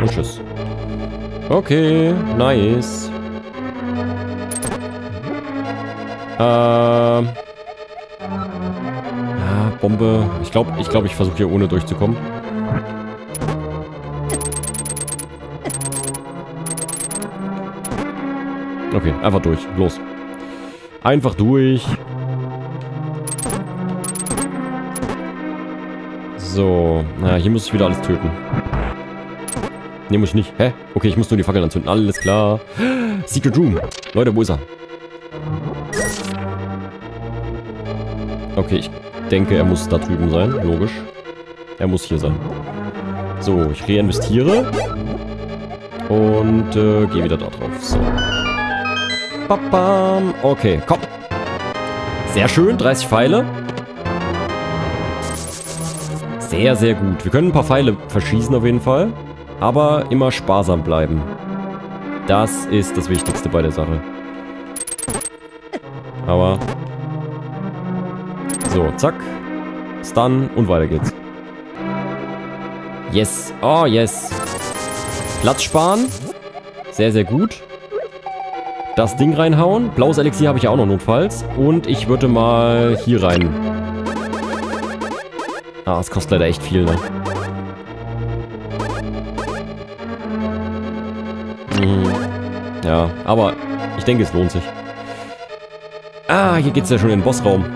[SPEAKER 1] Und tschüss. Okay, nice. Ähm. Ja, Bombe. Ich glaube, ich, glaub, ich versuche hier ohne durchzukommen. Okay, einfach durch. Los. Einfach durch. So. Na, hier muss ich wieder alles töten. Ne, muss ich nicht. Hä? Okay, ich muss nur die Fackel anzünden. Alles klar. Secret Room. Leute, wo ist er? Okay, ich denke, er muss da drüben sein. Logisch. Er muss hier sein. So, ich reinvestiere. Und äh, gehe wieder da drauf. So. Babam. Okay, komm. Sehr schön, 30 Pfeile. Sehr, sehr gut. Wir können ein paar Pfeile verschießen auf jeden Fall. Aber immer sparsam bleiben. Das ist das Wichtigste bei der Sache. Aber... So, zack. Stun und weiter geht's. Yes. Oh, yes. Platz sparen. Sehr, sehr gut das Ding reinhauen. Blaues Elixier habe ich ja auch noch notfalls. Und ich würde mal hier rein. Ah, es kostet leider echt viel, ne? Ja, aber ich denke, es lohnt sich. Ah, hier geht es ja schon in den Bossraum.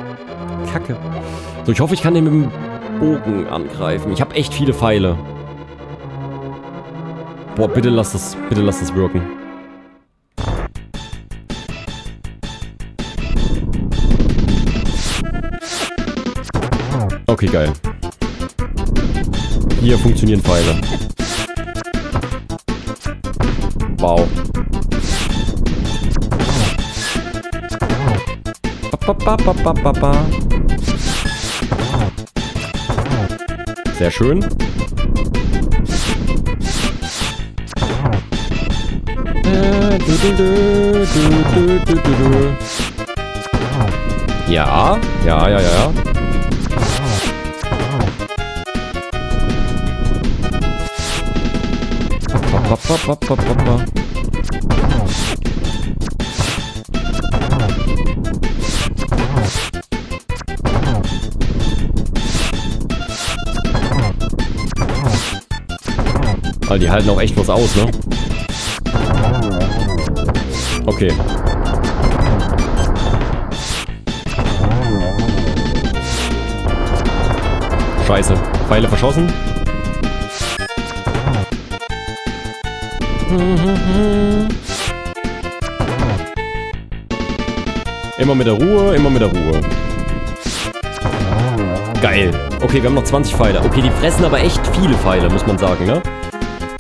[SPEAKER 1] Kacke. So, ich hoffe, ich kann den mit dem Bogen angreifen. Ich habe echt viele Pfeile. Boah, bitte lass das, bitte lass das wirken. Okay, geil. Hier funktionieren Pfeile. Wow. Sehr schön. Ja, ja, ja, ja. Hopp, hopp, hopp, hopp. Weil die halten auch echt was aus, ne? Okay. Scheiße. Pfeile verschossen. Immer mit der Ruhe, immer mit der Ruhe. Geil. Okay, wir haben noch 20 Pfeile. Okay, die fressen aber echt viele Pfeile, muss man sagen, ne?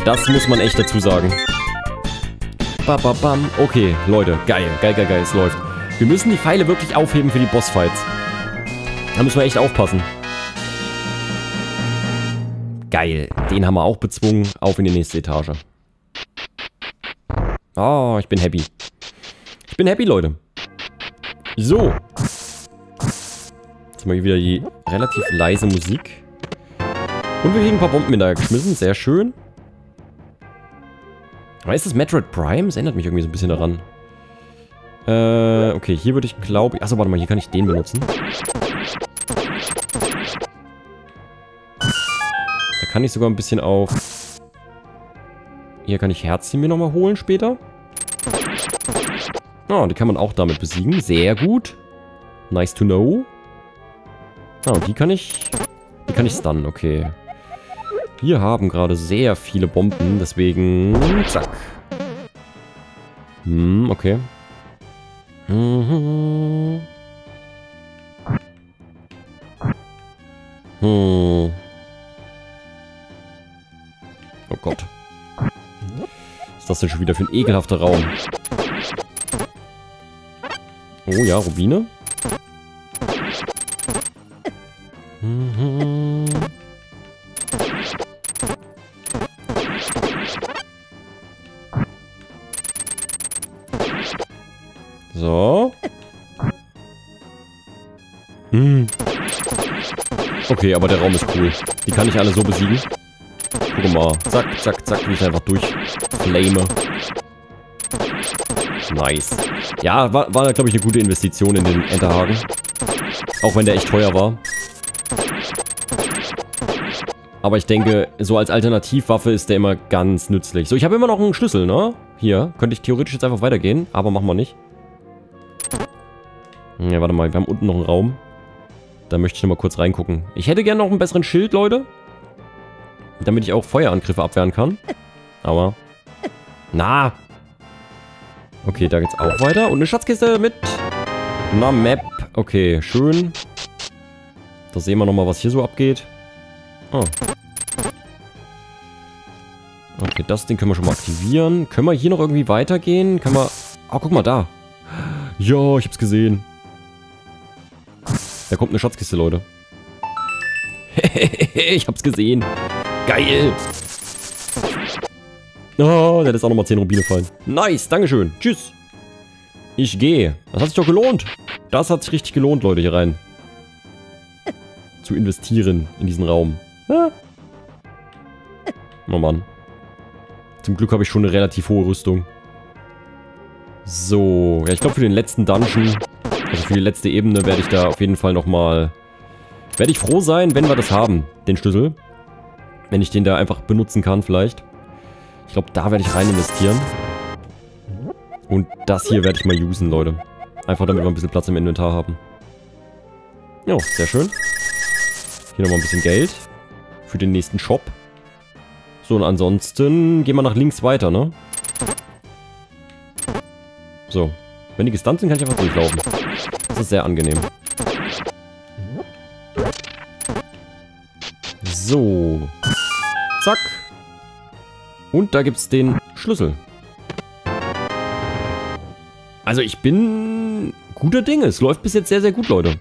[SPEAKER 1] Das muss man echt dazu sagen. Ba, ba, bam. Okay, Leute, geil, geil, geil, geil, es läuft. Wir müssen die Pfeile wirklich aufheben für die Bossfights. Da müssen wir echt aufpassen. Geil, den haben wir auch bezwungen. Auf in die nächste Etage. Oh, ich bin happy. Ich bin happy, Leute. So. Jetzt haben wir hier wieder die relativ leise Musik. Und wir kriegen ein paar Bomben hinterher Sehr schön. Aber ist das Metroid Prime? Das erinnert mich irgendwie so ein bisschen daran. Äh, okay, hier würde ich glaube... Achso, warte mal, hier kann ich den benutzen. Da kann ich sogar ein bisschen auf... Hier kann ich Herzchen mir nochmal holen später. Ah, die kann man auch damit besiegen. Sehr gut. Nice to know. Ah, und die kann ich... Die kann ich stunnen, okay. Wir haben gerade sehr viele Bomben, deswegen... Zack. Hm, okay. Mhm. Hm. Oh Gott. Was ist das denn schon wieder für ein ekelhafter Raum? Oh ja, Rubine. Mhm. So. Hm. Okay, aber der Raum ist cool. Die kann ich alle so besiegen. Guck mal. Zack, zack, zack, wie ich einfach durchflame. Nice. Ja, war, war glaube ich, eine gute Investition in den Enterhaken. Auch wenn der echt teuer war. Aber ich denke, so als Alternativwaffe ist der immer ganz nützlich. So, ich habe immer noch einen Schlüssel, ne? Hier, könnte ich theoretisch jetzt einfach weitergehen, aber machen wir nicht. Ja, warte mal, wir haben unten noch einen Raum. Da möchte ich noch mal kurz reingucken. Ich hätte gerne noch einen besseren Schild, Leute. Damit ich auch Feuerangriffe abwehren kann. Aber... Na! Okay, da geht's auch weiter. Und eine Schatzkiste mit... Na, Map. Okay, schön. Da sehen wir noch mal, was hier so abgeht. Oh. Okay, das Ding können wir schon mal aktivieren. Können wir hier noch irgendwie weitergehen? Können wir... Oh, guck mal da. Ja, ich hab's gesehen. Da kommt eine Schatzkiste, Leute. *laughs* ich hab's gesehen. Geil. Oh, der ist auch nochmal 10 Rubine fallen. Nice, Dankeschön. Tschüss. Ich gehe. Das hat sich doch gelohnt. Das hat sich richtig gelohnt, Leute, hier rein. Zu investieren in diesen Raum. Ah. Oh Mann. Zum Glück habe ich schon eine relativ hohe Rüstung. So. Ja, ich glaube für den letzten Dungeon also für die letzte Ebene werde ich da auf jeden Fall nochmal... Werde ich froh sein, wenn wir das haben, den Schlüssel. Wenn ich den da einfach benutzen kann vielleicht. Ich glaube, da werde ich rein investieren. Und das hier werde ich mal usen, Leute. Einfach damit wir ein bisschen Platz im Inventar haben. Jo, sehr schön. Hier nochmal ein bisschen Geld. Für den nächsten Shop. So, und ansonsten gehen wir nach links weiter, ne? So, wenn die gestunt sind, kann ich einfach durchlaufen. Das ist sehr angenehm. So. Zack. Und da gibt es den Schlüssel. Also ich bin guter Dinge. Es läuft bis jetzt sehr, sehr gut, Leute.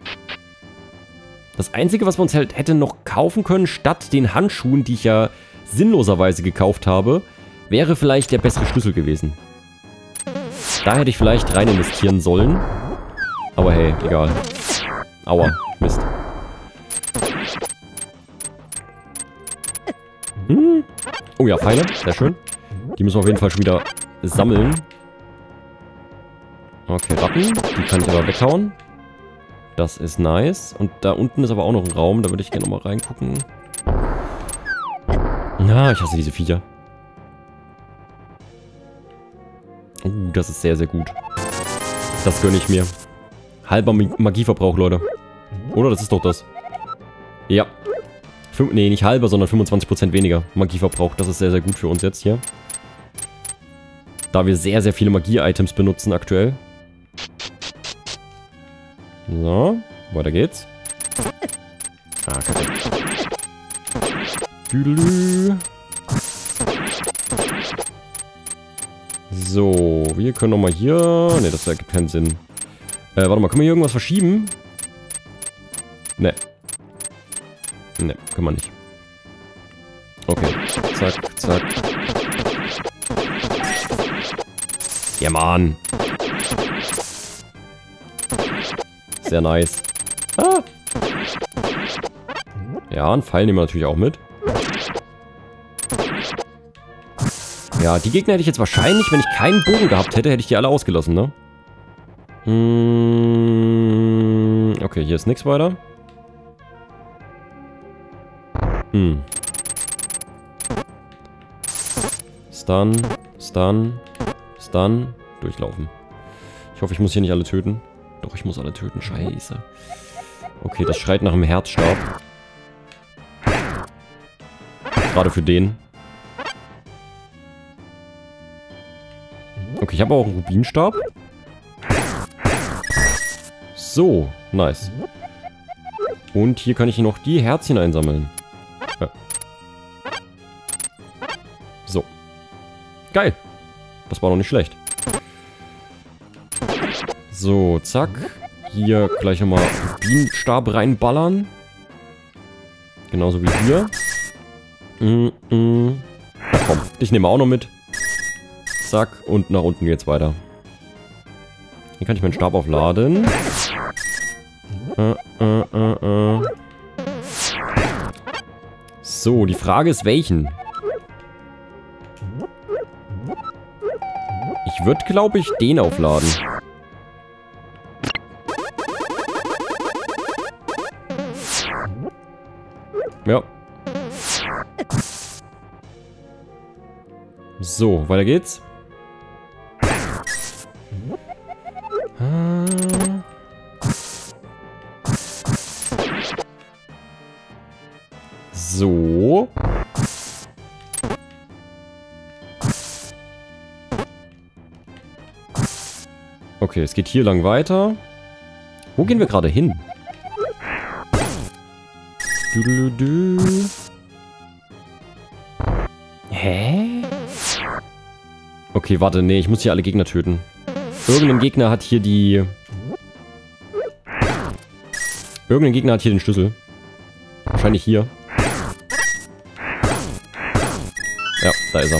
[SPEAKER 1] Das Einzige, was wir uns halt hätten noch kaufen können, statt den Handschuhen, die ich ja sinnloserweise gekauft habe, wäre vielleicht der bessere Schlüssel gewesen. Da hätte ich vielleicht rein investieren sollen. Aber hey, egal. Aua, Mist. Hm. Oh ja, Pfeile, sehr schön. Die müssen wir auf jeden Fall schon wieder sammeln. Okay, Ratten. Die kann ich aber weghauen. Das ist nice. Und da unten ist aber auch noch ein Raum. Da würde ich gerne nochmal reingucken. Na, ich hasse diese Viecher. Uh, das ist sehr, sehr gut. Das gönne ich mir. Halber Magieverbrauch, Leute. Oder? Das ist doch das. Ja. Fünf, nee, nicht halber, sondern 25% weniger Magieverbrauch. Das ist sehr, sehr gut für uns jetzt hier. Da wir sehr, sehr viele Magie-Items benutzen aktuell. So, weiter geht's. Ah, kacke. Düdelü. So, wir können nochmal hier... Ne, das ergibt keinen Sinn. Äh, warte mal, können wir hier irgendwas verschieben? Ne. Ne, kann man nicht. Okay, zack, zack. Ja, Mann. Sehr nice. Ah. Ja, einen Pfeil nehmen wir natürlich auch mit. Ja, die Gegner hätte ich jetzt wahrscheinlich, wenn ich keinen Bogen gehabt hätte, hätte ich die alle ausgelassen, ne? Hm, okay, hier ist nichts weiter. Hm. Stun, Stun, Stun, durchlaufen. Ich hoffe, ich muss hier nicht alle töten. Doch, ich muss alle töten, scheiße. Okay, das schreit nach einem Herzstab. Gerade für den. Okay, ich habe auch einen Rubinstab. So, nice. Und hier kann ich noch die Herzchen einsammeln. Ja. So. Geil. Das war noch nicht schlecht. So, zack. Hier gleich nochmal Bienenstab reinballern. Genauso wie hier. Mm -mm. Na komm, dich nehmen wir auch noch mit. Zack, und nach unten geht's weiter. Hier kann ich meinen Stab aufladen. Äh, äh, äh, äh. So, die Frage ist, welchen? Ich würde, glaube ich, den aufladen. Ja. So, weiter geht's. Okay, es geht hier lang weiter. Wo gehen wir gerade hin? Du, Hä? Okay, warte, nee, ich muss hier alle Gegner töten. Irgendein Gegner hat hier die... Irgendein Gegner hat hier den Schlüssel. Wahrscheinlich hier. Ja, da ist er.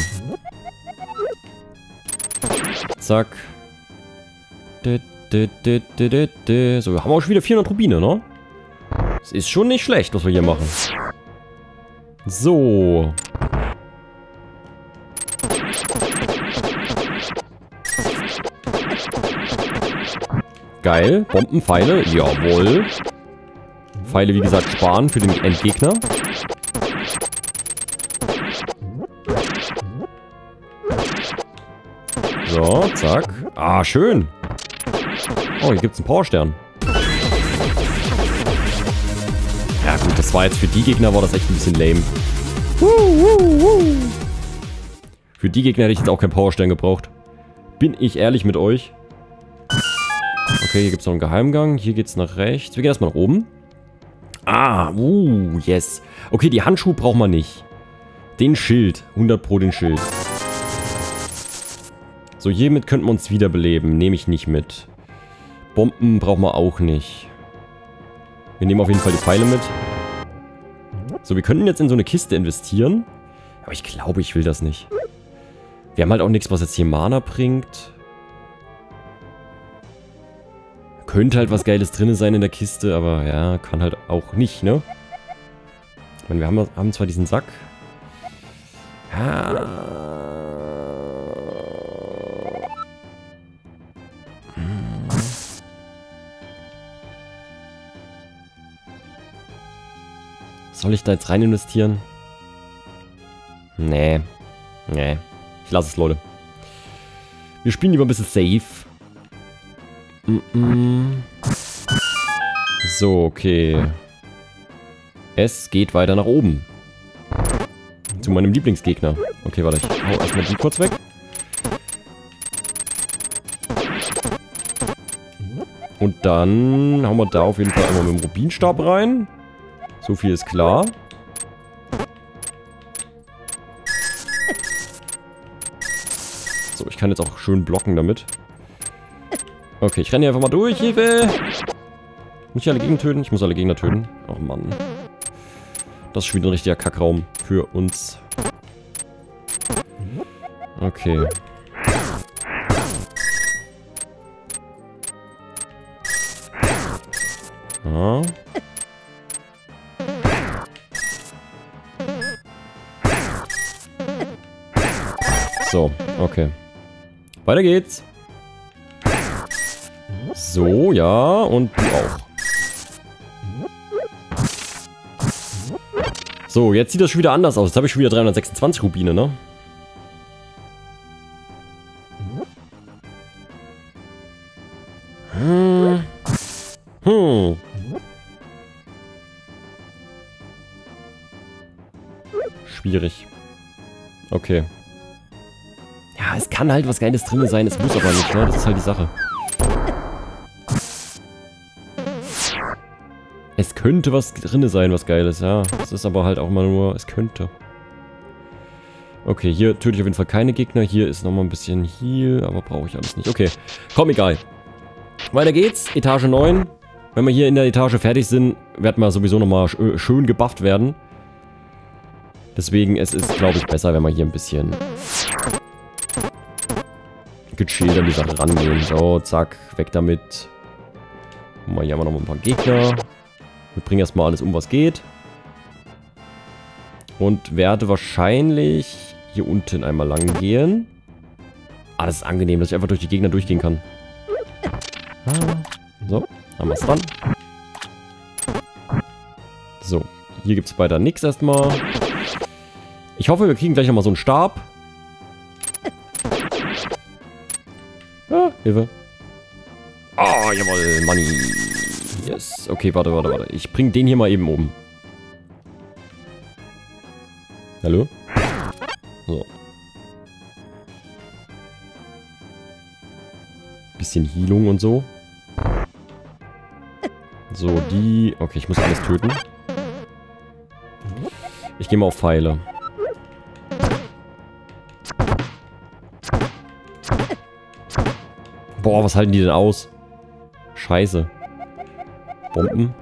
[SPEAKER 1] Zack. So, wir haben auch schon wieder 400 Rubine, ne? Das ist schon nicht schlecht, was wir hier machen. So. Geil. Bombenpfeile. Jawohl. Pfeile, wie gesagt, sparen für den Endgegner. So, zack. Ah, schön. Oh, hier gibt es einen Powerstern. Ja gut, das war jetzt für die Gegner war das echt ein bisschen lame. Für die Gegner hätte ich jetzt auch keinen Powerstern gebraucht. Bin ich ehrlich mit euch. Okay, hier gibt es noch einen Geheimgang. Hier geht es nach rechts. Wir gehen erstmal nach oben. Ah, uh, yes. Okay, die Handschuhe braucht man nicht. Den Schild. 100 pro den Schild. So, hiermit könnten wir uns wiederbeleben. Nehme ich nicht mit. Bomben brauchen wir auch nicht. Wir nehmen auf jeden Fall die Pfeile mit. So, wir könnten jetzt in so eine Kiste investieren. Aber ich glaube, ich will das nicht. Wir haben halt auch nichts, was jetzt hier Mana bringt. Könnte halt was Geiles drin sein in der Kiste, aber ja, kann halt auch nicht, ne? Ich meine, wir haben, haben zwar diesen Sack. Ja. Soll ich da jetzt rein investieren? Nee. Nee. Ich lasse es, Leute. Wir spielen lieber ein bisschen safe. Mm -mm. So, okay. Es geht weiter nach oben. Zu meinem Lieblingsgegner. Okay, warte, ich hau erstmal die kurz weg. Und dann hauen wir da auf jeden Fall einmal mit dem Rubinstab rein. So viel ist klar. So, ich kann jetzt auch schön blocken damit. Okay, ich renne hier einfach mal durch. Hilfe! Ich alle Gegner töten? Ich muss alle Gegner töten. Oh Mann. Das ist schon wieder ein richtiger Kackraum für uns. Okay. Ah. So, okay. Weiter geht's. So, ja, und du auch. So, jetzt sieht das schon wieder anders aus. Jetzt habe ich schon wieder 326 Rubine, ne? Kann halt was Geiles drin sein, es muss aber nicht, ne? Das ist halt die Sache. Es könnte was drin sein, was Geiles, ja. Es ist aber halt auch mal nur, es könnte. Okay, hier töte ich auf jeden Fall keine Gegner. Hier ist nochmal ein bisschen Heal, aber brauche ich alles nicht. Okay, komm, egal. Weiter geht's. Etage 9. Wenn wir hier in der Etage fertig sind, werden wir sowieso nochmal schön gebufft werden. Deswegen, es ist, glaube ich, besser, wenn wir hier ein bisschen gechillt an die Sache rangehen. So, zack, weg damit. Mal hier haben wir noch ein paar Gegner. Wir bringen erstmal alles um, was geht. Und werde wahrscheinlich hier unten einmal lang gehen. Ah, das ist angenehm, dass ich einfach durch die Gegner durchgehen kann. So, haben wir es dran. So, hier gibt es weiter nichts erstmal. Ich hoffe, wir kriegen gleich nochmal so einen Stab. Hilfe. Ah, jawohl, Money. Yes. Okay, warte, warte, warte. Ich bring den hier mal eben oben. Hallo? So. Bisschen Heilung und so. So, die... Okay, ich muss alles töten. Ich gehe mal auf Pfeile. Boah, was halten die denn aus? Scheiße. Bomben.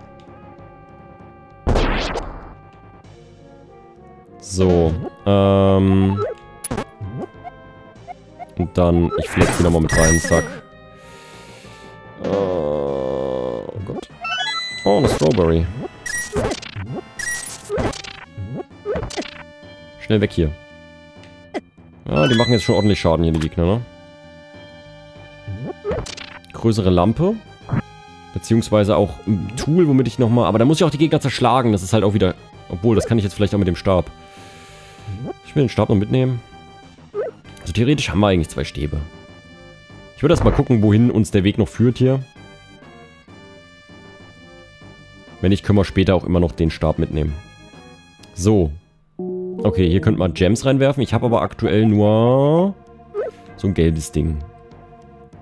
[SPEAKER 1] So. Ähm. Und dann, ich flex die nochmal mit rein, zack. Oh Gott. Oh, eine Strawberry. Schnell weg hier. Ja, die machen jetzt schon ordentlich Schaden hier, die Gegner, ne? Größere Lampe. Beziehungsweise auch ein Tool, womit ich nochmal... Aber da muss ich auch die Gegner zerschlagen. Das ist halt auch wieder... Obwohl, das kann ich jetzt vielleicht auch mit dem Stab. Ich will den Stab noch mitnehmen. Also theoretisch haben wir eigentlich zwei Stäbe. Ich würde erst mal gucken, wohin uns der Weg noch führt hier. Wenn nicht, können wir später auch immer noch den Stab mitnehmen. So. Okay, hier könnte man Gems reinwerfen. Ich habe aber aktuell nur so ein gelbes Ding.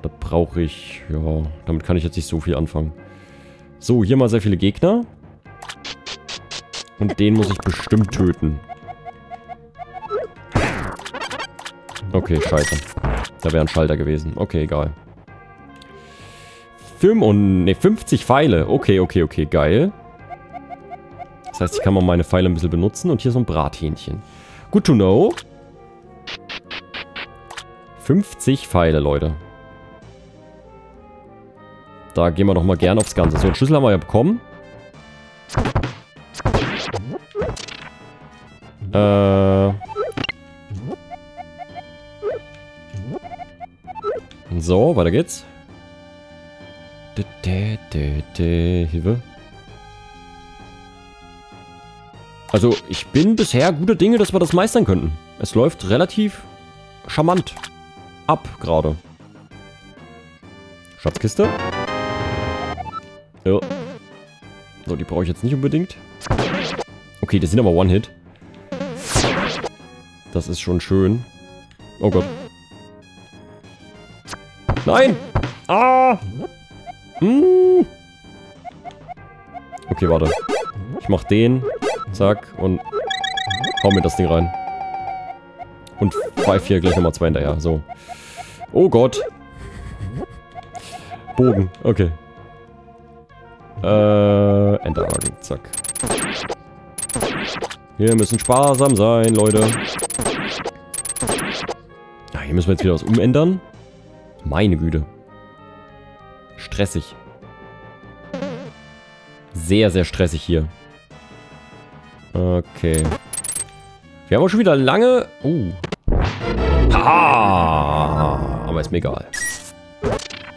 [SPEAKER 1] Das brauche ich, ja, damit kann ich jetzt nicht so viel anfangen. So, hier mal sehr viele Gegner. Und den muss ich bestimmt töten. Okay, scheiße. Da wäre ein Schalter gewesen. Okay, egal. 5 und, ne, 50 Pfeile. Okay, okay, okay, geil. Das heißt, ich kann mal meine Pfeile ein bisschen benutzen. Und hier so ein Brathähnchen. Good to know. 50 Pfeile, Leute. Da gehen wir doch mal gerne aufs Ganze. So, einen Schlüssel haben wir ja bekommen. Äh. So, weiter geht's. Hilfe. Also, ich bin bisher guter Dinge, dass wir das meistern könnten. Es läuft relativ charmant ab gerade. Schatzkiste. Ja. So, die brauche ich jetzt nicht unbedingt. Okay, das sind aber One-Hit. Das ist schon schön. Oh Gott. Nein! Ah! Hm. Okay, warte. Ich mach den. Zack. Und hau mir das Ding rein. Und pfeif hier gleich nochmal zwei hinterher. So. Oh Gott. Bogen. Okay. Äh, Enterhaken. Zack. Wir müssen sparsam sein, Leute. Ah, hier müssen wir jetzt wieder was umändern. Meine Güte. Stressig. Sehr, sehr stressig hier. Okay. Wir haben auch schon wieder lange... Uh. Haha! Aber ist mir egal.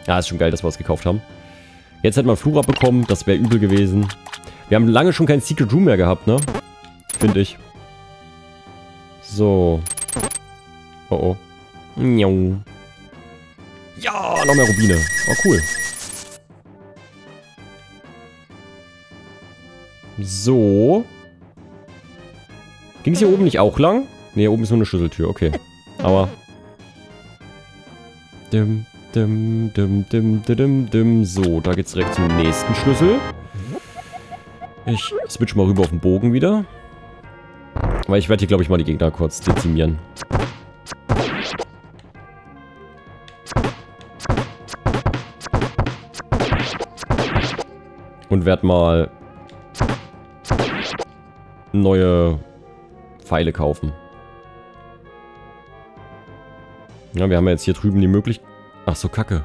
[SPEAKER 1] Ja, ist schon geil, dass wir es gekauft haben. Jetzt hätte man Flur abbekommen, das wäre übel gewesen. Wir haben lange schon kein Secret Room mehr gehabt, ne? Finde ich. So. Oh oh. Ja, noch mehr Rubine. Oh, cool. So. Ging es hier oben nicht auch lang? Ne, hier oben ist nur eine Schlüsseltür. Okay. Aber... Dim, dim, dim, dim, dim, dim. So, da geht's direkt zum nächsten Schlüssel. Ich switch mal rüber auf den Bogen wieder. Weil ich werde hier, glaube ich, mal die Gegner kurz dezimieren. Und werde mal neue Pfeile kaufen. Ja, wir haben ja jetzt hier drüben die Möglichkeit... Ach so, kacke.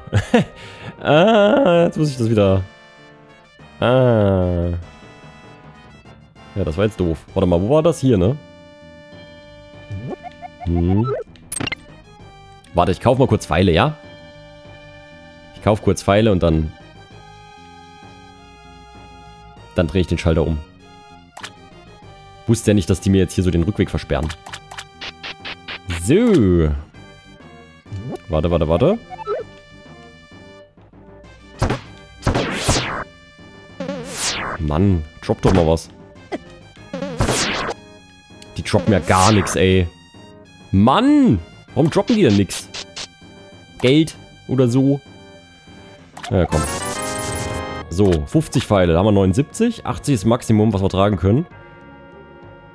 [SPEAKER 1] *laughs* ah, jetzt muss ich das wieder... Ah. Ja, das war jetzt doof. Warte mal, wo war das? Hier, ne? Hm. Warte, ich kaufe mal kurz Pfeile, ja? Ich kaufe kurz Pfeile und dann... Dann drehe ich den Schalter um. Wusste ja nicht, dass die mir jetzt hier so den Rückweg versperren. So. Warte, warte, warte. Mann, drop doch mal was. Die droppen ja gar nichts, ey. Mann! Warum droppen die denn nichts? Geld oder so? Ja, komm. So, 50 Pfeile. Da haben wir 79. 80 ist Maximum, was wir tragen können.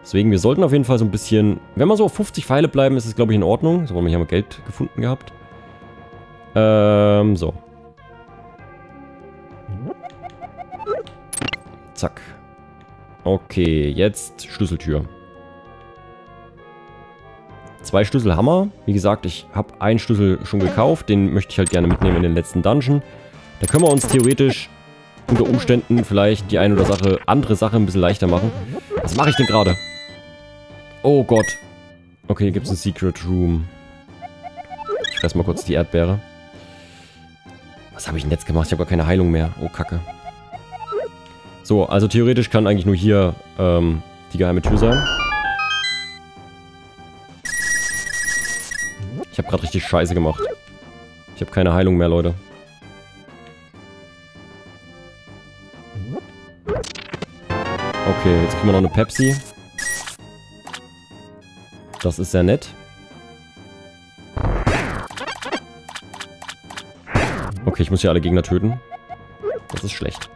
[SPEAKER 1] Deswegen, wir sollten auf jeden Fall so ein bisschen... Wenn wir so auf 50 Pfeile bleiben, ist es, glaube ich, in Ordnung. So, wir haben Geld gefunden gehabt. Ähm, so. Zack. Okay, jetzt Schlüsseltür. Zwei Schlüssel Hammer. Wie gesagt, ich habe einen Schlüssel schon gekauft. Den möchte ich halt gerne mitnehmen in den letzten Dungeon. Da können wir uns theoretisch unter Umständen vielleicht die eine oder Sache, andere Sache ein bisschen leichter machen. Was mache ich denn gerade? Oh Gott. Okay, hier gibt es ein Secret Room. Ich fress mal kurz die Erdbeere. Was habe ich denn jetzt gemacht? Ich habe gar keine Heilung mehr. Oh, Kacke. So, also theoretisch kann eigentlich nur hier ähm, die geheime Tür sein. Ich habe gerade richtig Scheiße gemacht. Ich habe keine Heilung mehr, Leute. Okay, jetzt kriegen wir noch eine Pepsi. Das ist sehr nett. Okay, ich muss hier alle Gegner töten. Das ist schlecht.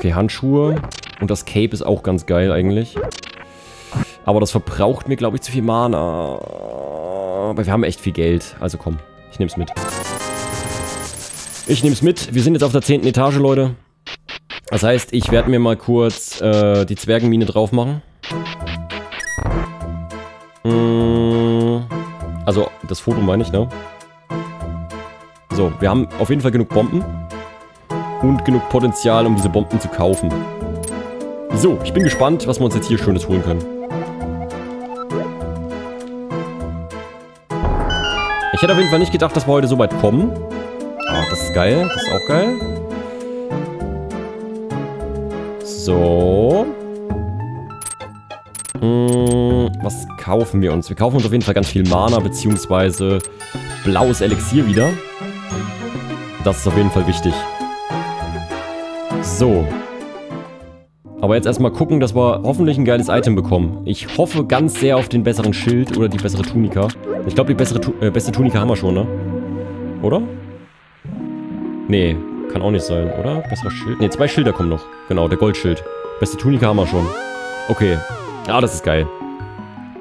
[SPEAKER 1] Okay, Handschuhe. Und das Cape ist auch ganz geil eigentlich. Aber das verbraucht mir, glaube ich, zu viel Mana. Aber wir haben echt viel Geld. Also komm, ich nehme es mit. Ich nehme es mit. Wir sind jetzt auf der 10. Etage, Leute. Das heißt, ich werde mir mal kurz äh, die Zwergenmine drauf machen. Mm, also, das Foto meine ich, ne? So, wir haben auf jeden Fall genug Bomben. Und genug Potenzial, um diese Bomben zu kaufen. So, ich bin gespannt, was wir uns jetzt hier Schönes holen können. Ich hätte auf jeden Fall nicht gedacht, dass wir heute so weit kommen. Ah, das ist geil. Das ist auch geil. So. kaufen wir uns? Wir kaufen uns auf jeden Fall ganz viel Mana, beziehungsweise blaues Elixier wieder. Das ist auf jeden Fall wichtig. So. Aber jetzt erstmal gucken, dass wir hoffentlich ein geiles Item bekommen. Ich hoffe ganz sehr auf den besseren Schild oder die bessere Tunika. Ich glaube, die bessere tu äh, beste Tunika haben wir schon, ne? Oder? Nee, kann auch nicht sein, oder? Besserer Schild. Ne, zwei Schilder kommen noch. Genau, der Goldschild. Beste Tunika haben wir schon. Okay. Ah, das ist geil.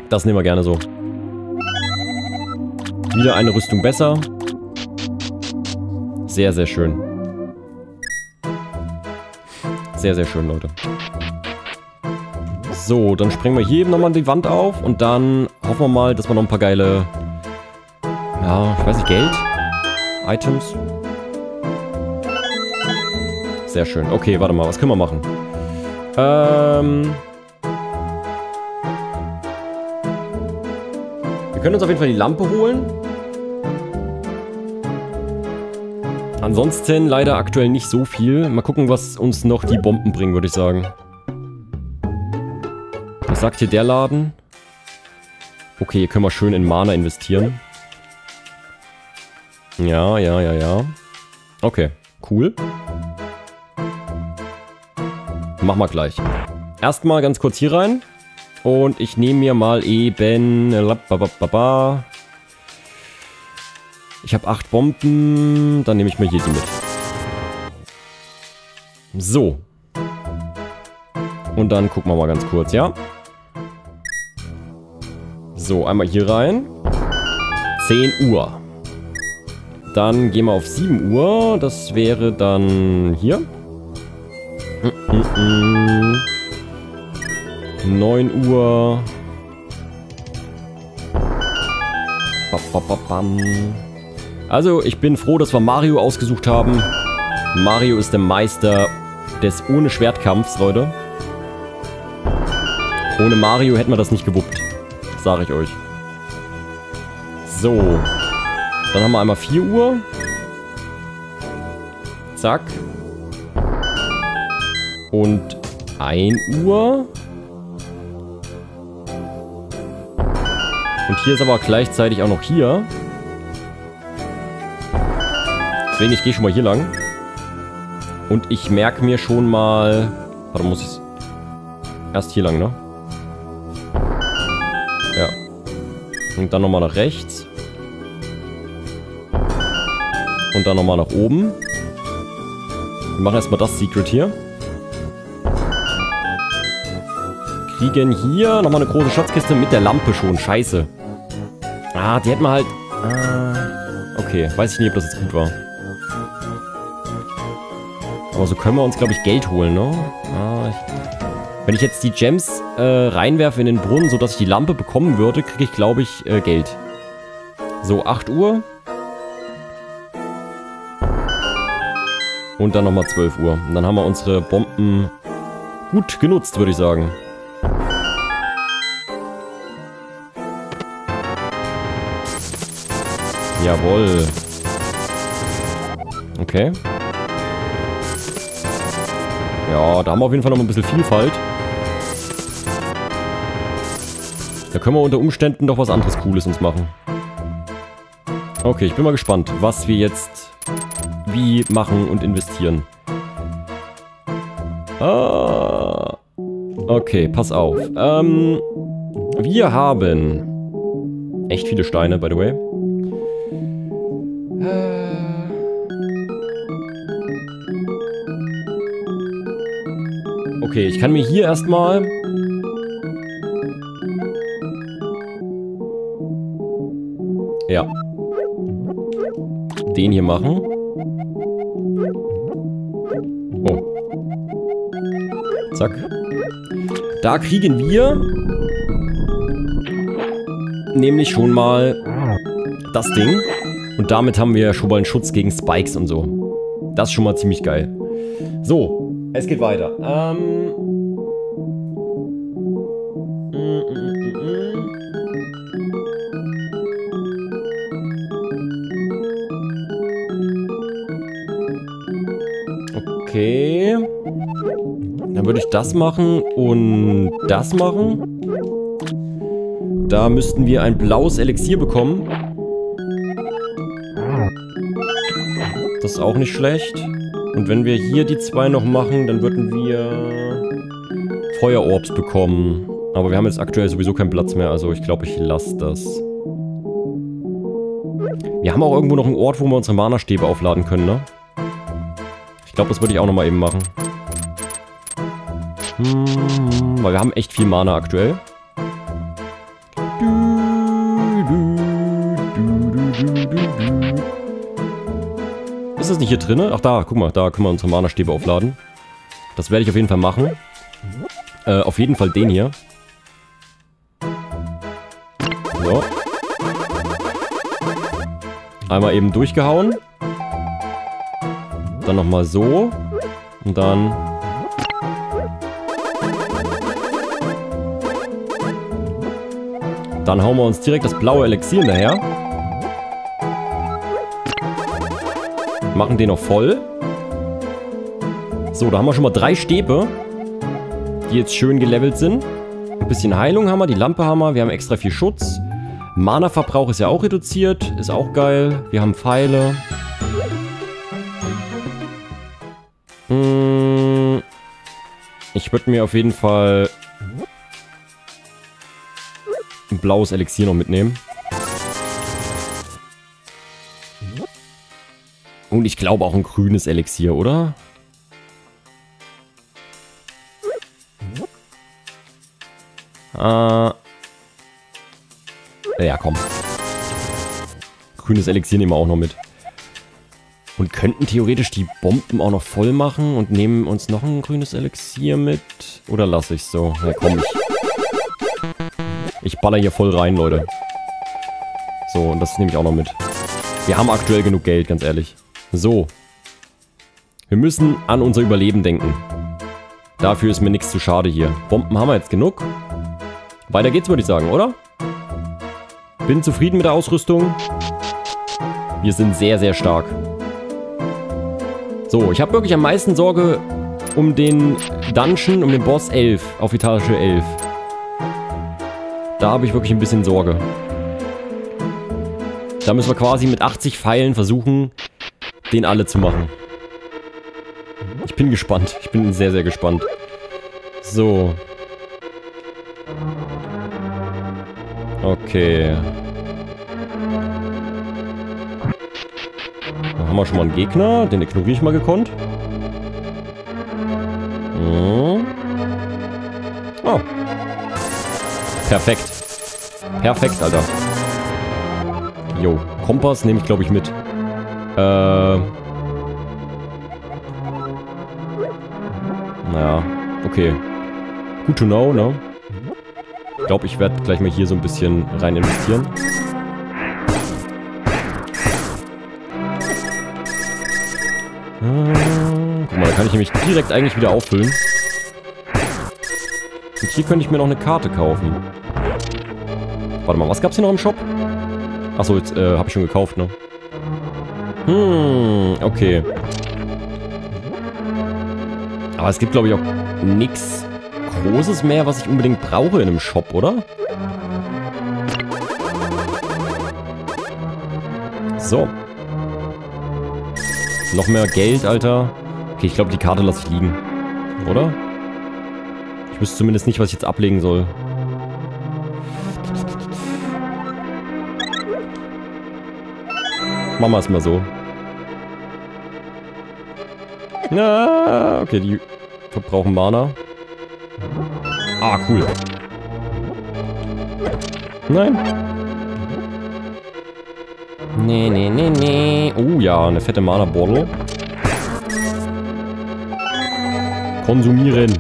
[SPEAKER 1] Das nehmen wir gerne so. Wieder eine Rüstung besser. Sehr, sehr schön. Sehr, sehr schön, Leute. So, dann springen wir hier eben nochmal die Wand auf und dann hoffen wir mal, dass wir noch ein paar geile, ja, ich weiß nicht, Geld? Items? Sehr schön. Okay, warte mal, was können wir machen? Ähm... Wir können uns auf jeden Fall die Lampe holen. Ansonsten leider aktuell nicht so viel. Mal gucken, was uns noch die Bomben bringen, würde ich sagen. Was sagt hier der Laden? Okay, hier können wir schön in Mana investieren. Ja, ja, ja, ja. Okay, cool. Machen wir gleich. Erstmal ganz kurz hier rein. Und ich nehme mir mal eben... Ich habe acht Bomben. Dann nehme ich mir hier mit. So. Und dann gucken wir mal ganz kurz, ja? So, einmal hier rein. 10 Uhr. Dann gehen wir auf 7 Uhr. Das wäre dann hier. 9 Uhr. Also, ich bin froh, dass wir Mario ausgesucht haben. Mario ist der Meister des ohne Schwertkampfs, Leute. Ohne Mario hätten wir das nicht gewuppt. Sag ich euch. So. Dann haben wir einmal 4 Uhr. Zack. Und 1 Uhr. Und hier ist aber gleichzeitig auch noch hier. Deswegen, ich gehe schon mal hier lang. Und ich merke mir schon mal... Warte, muss ich Erst hier lang, ne? Ja. Und dann nochmal nach rechts. Und dann nochmal nach oben. Wir machen erstmal das Secret hier. Kriegen hier nochmal eine große Schatzkiste mit der Lampe schon. Scheiße. Ah, die hätten wir halt... Ah, okay, weiß ich nicht, ob das jetzt gut war. Aber so können wir uns, glaube ich, Geld holen, ne? Ah, ich, wenn ich jetzt die Gems äh, reinwerfe in den Brunnen, sodass ich die Lampe bekommen würde, kriege ich, glaube ich, äh, Geld. So, 8 Uhr. Und dann nochmal 12 Uhr. Und dann haben wir unsere Bomben gut genutzt, würde ich sagen. Jawohl. Okay. Ja, da haben wir auf jeden Fall noch ein bisschen Vielfalt. Da können wir unter Umständen doch was anderes Cooles uns machen. Okay, ich bin mal gespannt, was wir jetzt wie machen und investieren. Ah, okay, pass auf. Ähm, wir haben echt viele Steine, by the way. Okay, ich kann mir hier erstmal... Ja. Den hier machen. Oh. Zack. Da kriegen wir nämlich schon mal das Ding. Und damit haben wir schon mal einen Schutz gegen Spikes und so. Das ist schon mal ziemlich geil. So, es geht weiter. Ähm. Okay. Dann würde ich das machen und das machen. Da müssten wir ein blaues Elixier bekommen. Das ist auch nicht schlecht. Und wenn wir hier die zwei noch machen, dann würden wir Feuerorbs bekommen. Aber wir haben jetzt aktuell sowieso keinen Platz mehr, also ich glaube, ich lasse das. Wir haben auch irgendwo noch einen Ort, wo wir unsere Mana-Stäbe aufladen können, ne? Ich glaube, das würde ich auch nochmal eben machen. Hm, weil wir haben echt viel Mana aktuell. Nicht hier drin? Ach da, guck mal, da können wir unsere Mana-Stäbe aufladen. Das werde ich auf jeden Fall machen. Äh, auf jeden Fall den hier. So. Einmal eben durchgehauen. Dann nochmal so. Und dann... Dann hauen wir uns direkt das blaue Elixier hinterher. Machen den noch voll. So, da haben wir schon mal drei Stäbe, die jetzt schön gelevelt sind. Ein bisschen Heilung haben wir, die Lampe haben wir, wir haben extra viel Schutz. Mana-Verbrauch ist ja auch reduziert, ist auch geil. Wir haben Pfeile. Hm, ich würde mir auf jeden Fall ein blaues Elixier noch mitnehmen. Und ich glaube auch ein grünes Elixier, oder? Äh, ja, komm. Grünes Elixier nehmen wir auch noch mit. Und könnten theoretisch die Bomben auch noch voll machen und nehmen uns noch ein grünes Elixier mit. Oder lasse ich so? Ja, komm, ich... Ich baller hier voll rein, Leute. So, und das nehme ich auch noch mit. Wir haben aktuell genug Geld, ganz ehrlich. So. Wir müssen an unser Überleben denken. Dafür ist mir nichts zu schade hier. Bomben haben wir jetzt genug. Weiter geht's, würde ich sagen, oder? Bin zufrieden mit der Ausrüstung. Wir sind sehr, sehr stark. So, ich habe wirklich am meisten Sorge um den Dungeon, um den Boss 11 auf Etage 11. Da habe ich wirklich ein bisschen Sorge. Da müssen wir quasi mit 80 Pfeilen versuchen, den alle zu machen. Ich bin gespannt. Ich bin sehr, sehr gespannt. So. Okay. Da haben wir schon mal einen Gegner. Den ignoriere ich mal gekonnt. Hm. Oh. Perfekt. Perfekt, Alter. Jo. Kompass nehme ich, glaube ich, mit. Äh. Naja. Okay. Good to know, ne? Ich glaube, ich werde gleich mal hier so ein bisschen rein investieren. Ah, guck mal, da kann ich nämlich direkt eigentlich wieder auffüllen. Und hier könnte ich mir noch eine Karte kaufen. Warte mal, was gab's hier noch im Shop? Achso, jetzt äh, habe ich schon gekauft, ne? Hm, okay. Aber es gibt, glaube ich, auch nichts Großes mehr, was ich unbedingt brauche in einem Shop, oder? So. Noch mehr Geld, Alter. Okay, ich glaube, die Karte lasse ich liegen. Oder? Ich wüsste zumindest nicht, was ich jetzt ablegen soll. Wir es mal so. Ja, okay, die verbrauchen Mana. Ah, cool. Nein. Nee, nee, nee, nee. Oh ja, eine fette Mana-Bottle. Konsumieren.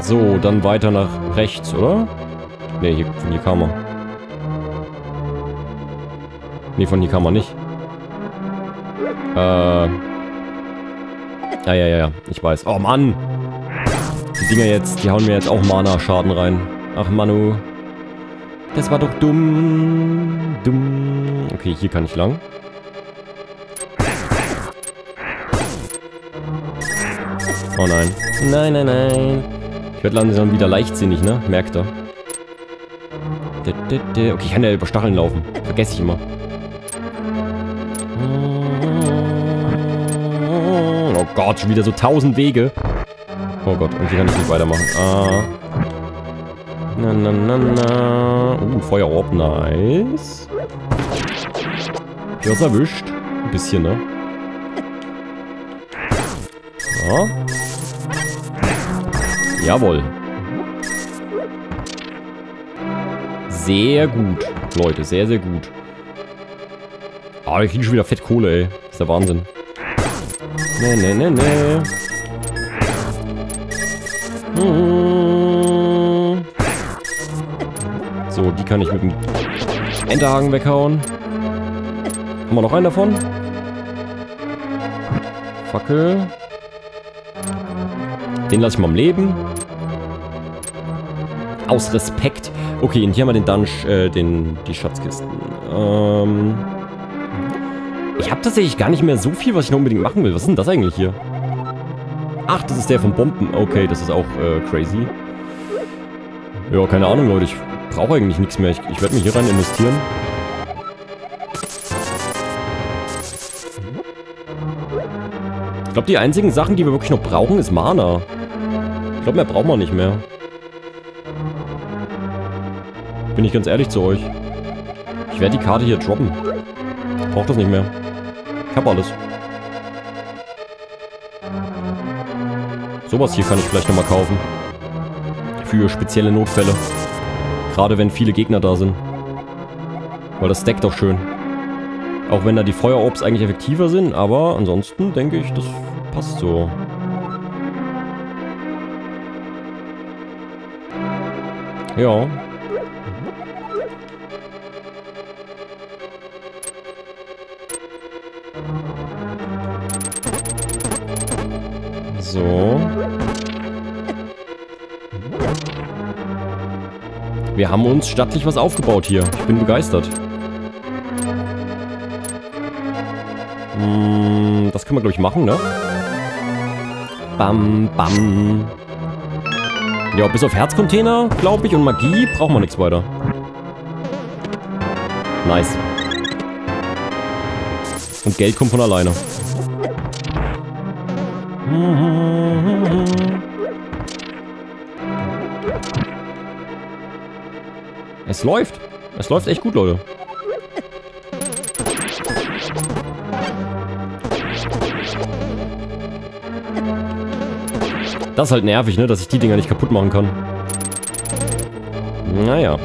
[SPEAKER 1] So, dann weiter nach rechts, oder? Ne, hier, von hier kam er. Ne, von hier kam er nicht. Äh... Ja, ja, ja, ja. Ich weiß. Oh, Mann! Die Dinger jetzt, die hauen mir jetzt auch Mana-Schaden rein. Ach, Manu. Das war doch dumm. Dumm. Okay, hier kann ich lang. Oh nein. Nein, nein, nein. werde langsam wieder leichtsinnig, ne? Merkt er. Okay, ich kann ja über Stacheln laufen. Vergesse ich immer. Gott, schon wieder so tausend Wege. Oh Gott, irgendwie kann ich nicht weitermachen. Ah. Na, na, na, na. Uh, Feuerorb, nice. Ich hab's erwischt. Ein bisschen, ne? So. Jawohl. Sehr gut, Leute. Sehr, sehr gut. Ah, wir kriegen schon wieder Fettkohle, ey. Das ist der Wahnsinn. Ne, ne, ne, ne. Hm. So, die kann ich mit dem Enterhaken weghauen. Haben wir noch einen davon? Fackel. Den lasse ich mal am Leben. Aus Respekt. Okay, und hier haben wir den Dungeon, äh, den, die Schatzkisten. Ähm... Habe tatsächlich gar nicht mehr so viel, was ich noch unbedingt machen will. Was ist denn das eigentlich hier? Ach, das ist der von Bomben. Okay, das ist auch äh, crazy. Ja, keine Ahnung, Leute. Ich brauche eigentlich nichts mehr. Ich, ich werde mich hier rein investieren. Ich glaube, die einzigen Sachen, die wir wirklich noch brauchen, ist Mana. Ich glaube, mehr brauchen wir nicht mehr. Bin ich ganz ehrlich zu euch. Ich werde die Karte hier droppen. Ich brauche das nicht mehr. Ich habe alles. Sowas hier kann ich vielleicht nochmal kaufen. Für spezielle Notfälle. Gerade wenn viele Gegner da sind. Weil das stackt doch schön. Auch wenn da die Feuerorbs eigentlich effektiver sind, aber ansonsten denke ich, das passt so. Ja. So. Wir haben uns stattlich was aufgebaut hier. Ich bin begeistert. Hm, das können wir, glaube ich, machen, ne? Bam, bam. Ja, bis auf Herzcontainer, glaube ich, und Magie brauchen wir nichts weiter. Nice. Und Geld kommt von alleine. Es läuft. Es läuft echt gut, Leute. Das ist halt nervig, ne, dass ich die Dinger nicht kaputt machen kann. Naja.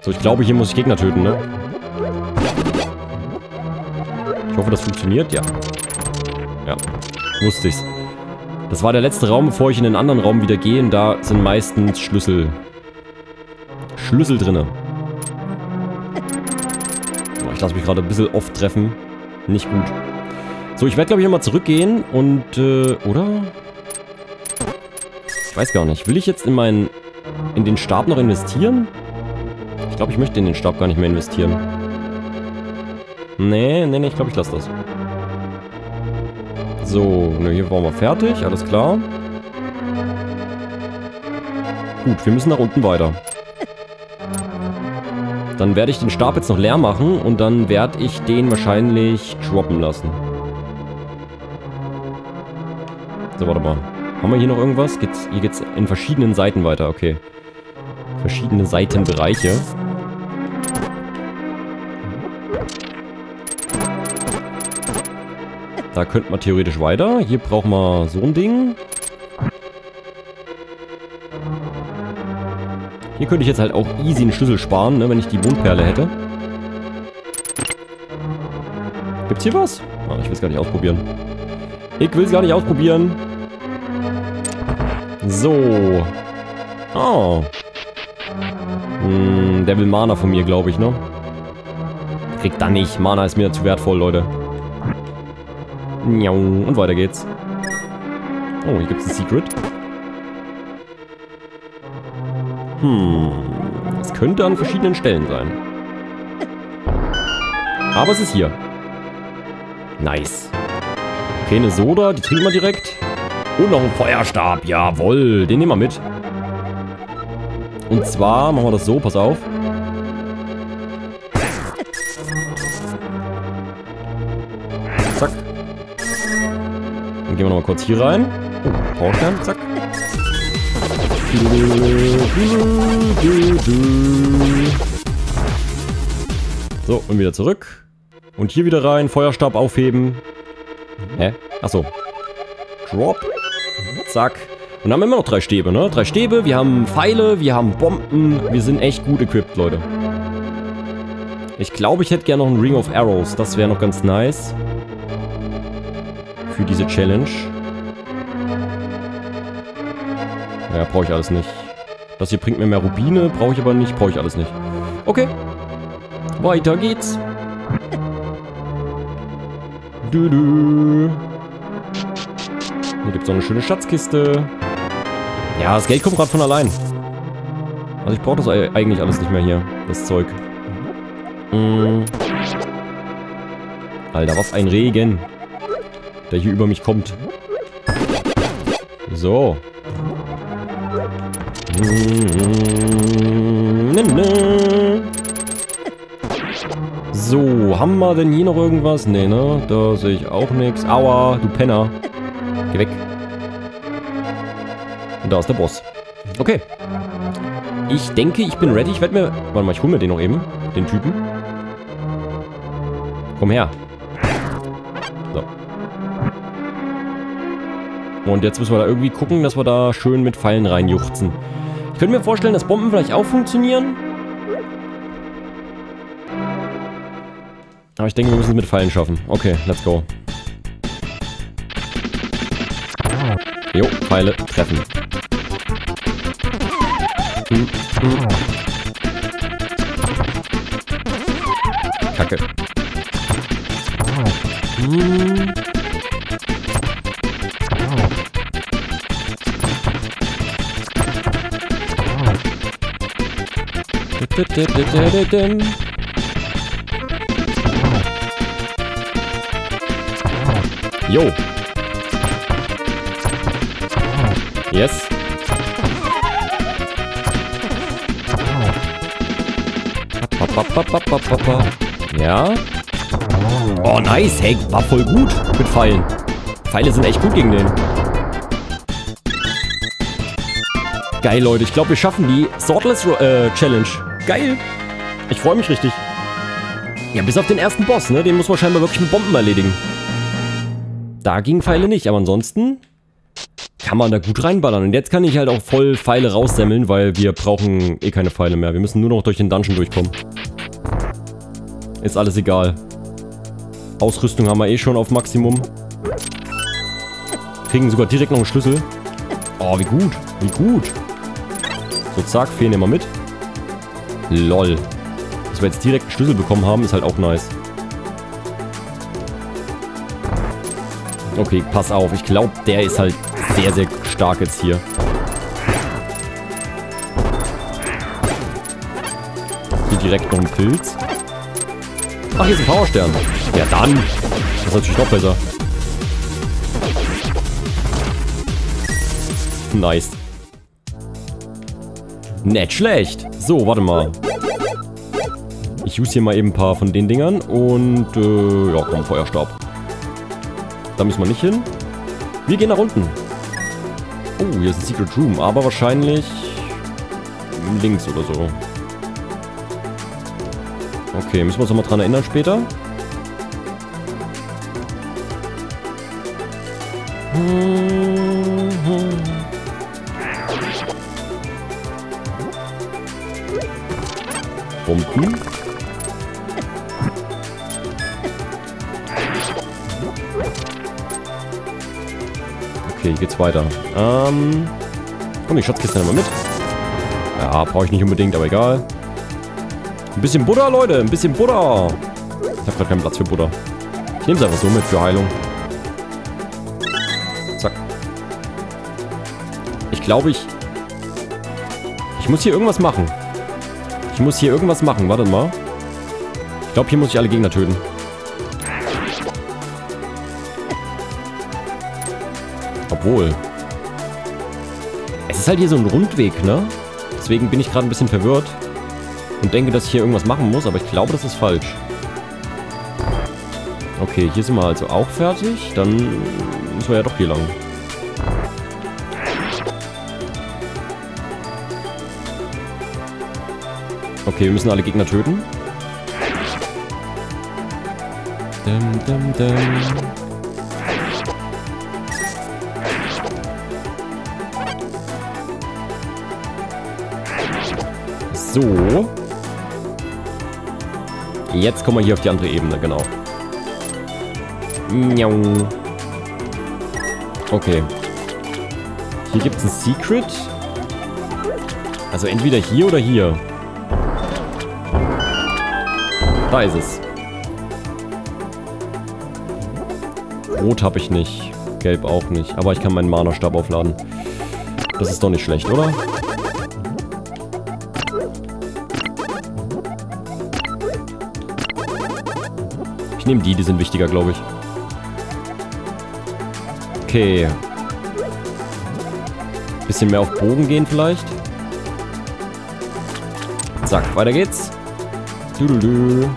[SPEAKER 1] So, ich glaube, hier muss ich Gegner töten, ne? Hoffe, das funktioniert. Ja. Ja. Wusste ich's. Das war der letzte Raum, bevor ich in den anderen Raum wieder gehe. Da sind meistens Schlüssel. Schlüssel drinne. Ich lasse mich gerade ein bisschen oft treffen. Nicht gut. So, ich werde, glaube ich, nochmal zurückgehen und, äh, oder? Ich weiß gar nicht. Will ich jetzt in meinen, in den Stab noch investieren? Ich glaube, ich möchte in den Stab gar nicht mehr investieren. Nee, nee, nee, ich glaube, ich lasse das. So, ne, hier waren wir fertig, alles klar. Gut, wir müssen nach unten weiter. Dann werde ich den Stab jetzt noch leer machen und dann werde ich den wahrscheinlich droppen lassen. So, warte mal. Haben wir hier noch irgendwas? Geht's, hier geht's in verschiedenen Seiten weiter, okay. Verschiedene Seitenbereiche. Da könnte man theoretisch weiter. Hier brauchen wir so ein Ding. Hier könnte ich jetzt halt auch easy einen Schlüssel sparen, ne, wenn ich die Mondperle hätte. Gibt's hier was? Oh, ich will es gar nicht ausprobieren. Ich will es gar nicht ausprobieren. So. Oh. Hm, der will Mana von mir, glaube ich, ne? Kriegt da nicht. Mana ist mir zu wertvoll, Leute. Und weiter geht's. Oh, hier gibt es ein Secret. Hm. Es könnte an verschiedenen Stellen sein. Aber es ist hier. Nice. Okay, eine Soda, die trinken wir direkt. Und noch ein Feuerstab. Jawohl, den nehmen wir mit. Und zwar machen wir das so, pass auf. Gehen wir nochmal kurz hier rein. Oh, Powerstern, zack. So, und wieder zurück. Und hier wieder rein, Feuerstab aufheben. Hä? Achso. Drop. Zack. Und dann haben wir immer noch drei Stäbe, ne? Drei Stäbe, wir haben Pfeile, wir haben Bomben. Wir sind echt gut equipped, Leute. Ich glaube, ich hätte gerne noch einen Ring of Arrows. Das wäre noch ganz nice. Für diese Challenge. Ja, brauche ich alles nicht. Das hier bringt mir mehr Rubine, brauche ich aber nicht, brauche ich alles nicht. Okay. Weiter geht's. Du -du. Hier gibt es noch eine schöne Schatzkiste. Ja, das Geld kommt gerade von allein. Also ich brauche das eigentlich alles nicht mehr hier, das Zeug. Mm. Alter, was ein Regen. Der hier über mich kommt. So. So, haben wir denn hier noch irgendwas? Nee, ne? Da sehe ich auch nichts. Aua, du Penner. Geh weg. Und da ist der Boss. Okay. Ich denke, ich bin ready. Ich werde mir... Warte mal, ich hole mir den noch eben. Den Typen. Komm her. Und jetzt müssen wir da irgendwie gucken, dass wir da schön mit Pfeilen reinjuchzen. Ich könnte mir vorstellen, dass Bomben vielleicht auch funktionieren. Aber ich denke, wir müssen es mit Pfeilen schaffen. Okay, let's go. Jo, Pfeile treffen. Kacke. Hm. Jo. Yes. Ja. Oh, nice. Hey, war voll gut mit Pfeilen. Pfeile sind echt gut gegen den. Geil, Leute. Ich glaube, wir schaffen die Swordless äh, Challenge. Geil. Ich freue mich richtig. Ja, bis auf den ersten Boss, ne? Den muss man scheinbar wirklich mit Bomben erledigen. Da gingen Pfeile nicht, aber ansonsten kann man da gut reinballern. Und jetzt kann ich halt auch voll Pfeile raussemmeln, weil wir brauchen eh keine Pfeile mehr. Wir müssen nur noch durch den Dungeon durchkommen. Ist alles egal. Ausrüstung haben wir eh schon auf Maximum. Kriegen sogar direkt noch einen Schlüssel. Oh, wie gut. Wie gut. So, zack, fehlen immer mit. Lol. Dass wir jetzt direkt einen Schlüssel bekommen haben, ist halt auch nice. Okay, pass auf. Ich glaube, der ist halt sehr, sehr stark jetzt hier. Hier direkt noch ein Pilz. Ach, hier ist ein Powerstern. Ja, dann. Das ist natürlich noch besser. Nice. Nicht schlecht. So, warte mal. Ich use hier mal eben ein paar von den Dingern und, äh, ja, komm, Feuerstab. Da müssen wir nicht hin. Wir gehen nach unten. Oh, hier ist ein Secret Room, aber wahrscheinlich links oder so. Okay, müssen wir uns nochmal dran erinnern später. Weiter. Ähm. Komm, die Schatzkiste nehmen wir mit. Ja, brauche ich nicht unbedingt, aber egal. Ein bisschen Butter, Leute. Ein bisschen Butter. Ich habe gerade keinen Platz für Butter. Ich nehme es einfach so mit für Heilung. Zack. Ich glaube, ich... Ich muss hier irgendwas machen. Ich muss hier irgendwas machen. Warte mal. Ich glaube, hier muss ich alle Gegner töten. Obwohl. Es ist halt hier so ein Rundweg, ne? Deswegen bin ich gerade ein bisschen verwirrt. Und denke, dass ich hier irgendwas machen muss, aber ich glaube, das ist falsch. Okay, hier sind wir also auch fertig. Dann müssen wir ja doch hier lang. Okay, wir müssen alle Gegner töten. Dum, dum, dum. So. Jetzt kommen wir hier auf die andere Ebene, genau. Okay. Hier gibt es ein Secret. Also entweder hier oder hier. Da ist es. Rot habe ich nicht. Gelb auch nicht. Aber ich kann meinen Mana-Stab aufladen. Das ist doch nicht schlecht, oder? Nehme die, die sind wichtiger, glaube ich. Okay. Bisschen mehr auf Bogen gehen vielleicht. Zack, weiter geht's. Dudulü.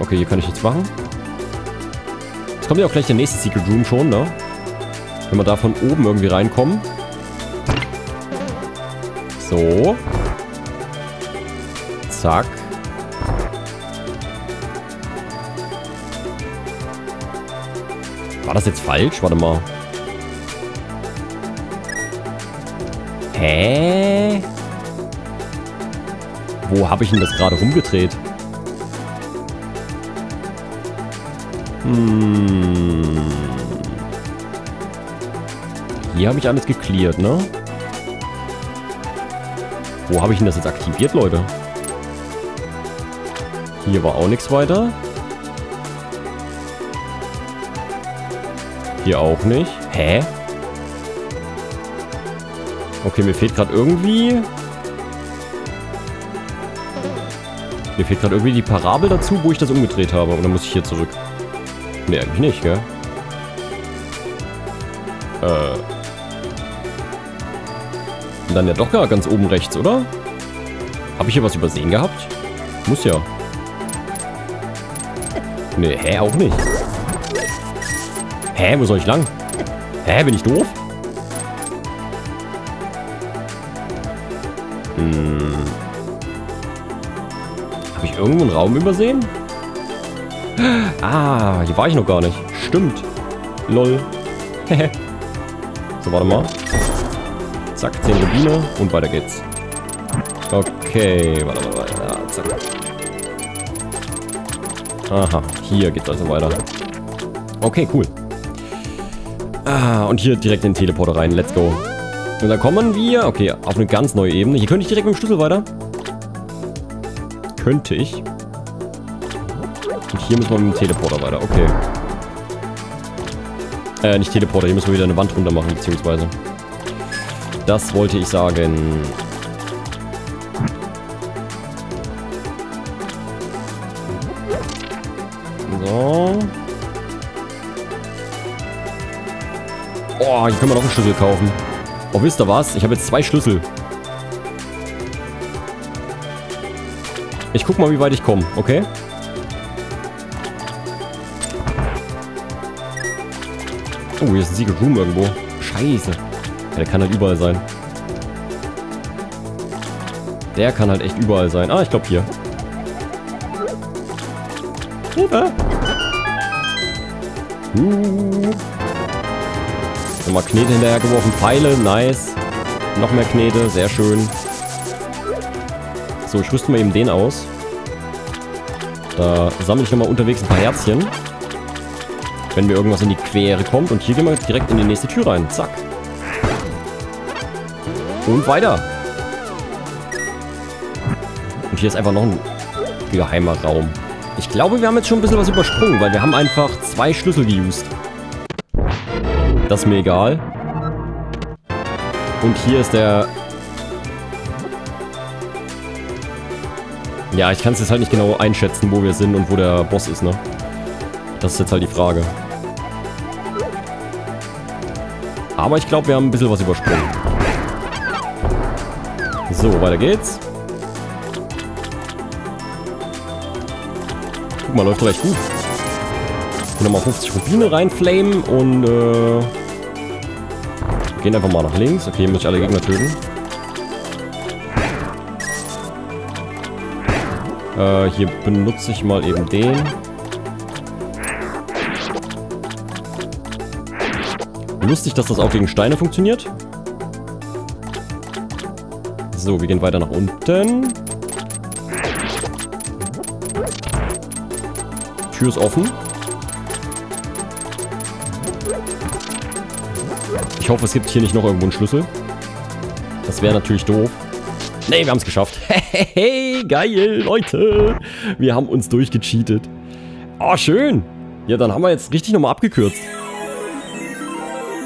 [SPEAKER 1] Okay, hier kann ich nichts machen. Jetzt kommt ja auch gleich der nächste Secret Room schon, ne? Wenn wir da von oben irgendwie reinkommen. So. Zack. War das jetzt falsch? Warte mal. Hä? Wo habe ich denn das gerade rumgedreht? Hm. Hier habe ich alles geklärt, ne? Wo habe ich denn das jetzt aktiviert, Leute? Hier war auch nichts weiter. Hier auch nicht. Hä? Okay, mir fehlt gerade irgendwie... Mir fehlt gerade irgendwie die Parabel dazu, wo ich das umgedreht habe. Dann muss ich hier zurück. Nee, eigentlich nicht, gell? Äh. Und dann ja doch gar ganz oben rechts, oder? Habe ich hier was übersehen gehabt? Muss ja. Nee, hä, auch nicht. Hä, wo soll ich lang? Hä, bin ich doof? Hm. Habe ich irgendwo einen Raum übersehen? Ah, hier war ich noch gar nicht. Stimmt. Lol. *laughs* so, warte mal. Zack, 10 Rubine und weiter geht's. Okay, warte, warte, warte. Ja, zack. Aha, hier geht's also weiter. Okay, cool. Ah, und hier direkt in den Teleporter rein. Let's go. Und dann kommen wir, okay, auf eine ganz neue Ebene. Hier könnte ich direkt mit dem Schlüssel weiter. Könnte ich. Und hier müssen wir mit dem Teleporter weiter. Okay. Äh, nicht Teleporter. Hier müssen wir wieder eine Wand runter machen, beziehungsweise. Das wollte ich sagen. Hier können wir noch einen Schlüssel kaufen. Oh, wisst ihr was? Ich habe jetzt zwei Schlüssel. Ich guck mal, wie weit ich komme, okay? Oh, hier ist ein Secret Room irgendwo. Scheiße. Ja, der kann halt überall sein. Der kann halt echt überall sein. Ah, ich glaube hier. Hilfe! Uh. Nochmal Knete hinterhergeworfen. Pfeile, nice. Noch mehr Knete, sehr schön. So, ich rüste mal eben den aus. Da sammle ich nochmal unterwegs ein paar Herzchen. Wenn mir irgendwas in die Quere kommt. Und hier gehen wir direkt in die nächste Tür rein. Zack. Und weiter. Und hier ist einfach noch ein geheimer Raum. Ich glaube, wir haben jetzt schon ein bisschen was übersprungen, weil wir haben einfach zwei Schlüssel geused. Das ist mir egal. Und hier ist der... Ja, ich kann es jetzt halt nicht genau einschätzen, wo wir sind und wo der Boss ist, ne? Das ist jetzt halt die Frage. Aber ich glaube, wir haben ein bisschen was übersprungen. So, weiter geht's. Guck mal, läuft recht gut. Hier nochmal 50 Rubine reinflamen und äh, gehen einfach mal nach links. Okay, muss ich alle Gegner töten. Äh, hier benutze ich mal eben den. Lustig, dass das auch gegen Steine funktioniert. So, wir gehen weiter nach unten. Tür ist offen. Ich hoffe, es gibt hier nicht noch irgendwo einen Schlüssel. Das wäre natürlich doof. Nee, wir haben es geschafft. *laughs* Hey, geil, Leute. Wir haben uns durchgecheatet. Oh, schön. Ja, dann haben wir jetzt richtig nochmal abgekürzt.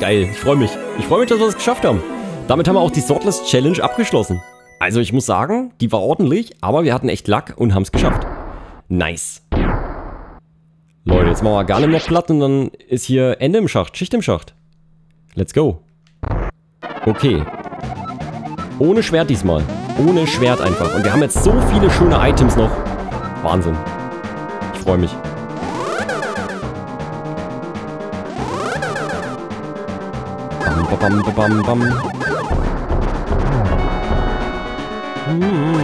[SPEAKER 1] Geil, ich freue mich. Ich freue mich, dass wir es geschafft haben. Damit haben wir auch die Sortless Challenge abgeschlossen. Also ich muss sagen, die war ordentlich, aber wir hatten echt Lack und haben es geschafft. Nice. Leute, jetzt machen wir gar nicht noch platt und dann ist hier Ende im Schacht, Schicht im Schacht. Let's go. Okay. Ohne Schwert diesmal. Ohne Schwert einfach. Und wir haben jetzt so viele schöne Items noch. Wahnsinn. Ich freue mich. Bam, bam, bam, bam. Hm,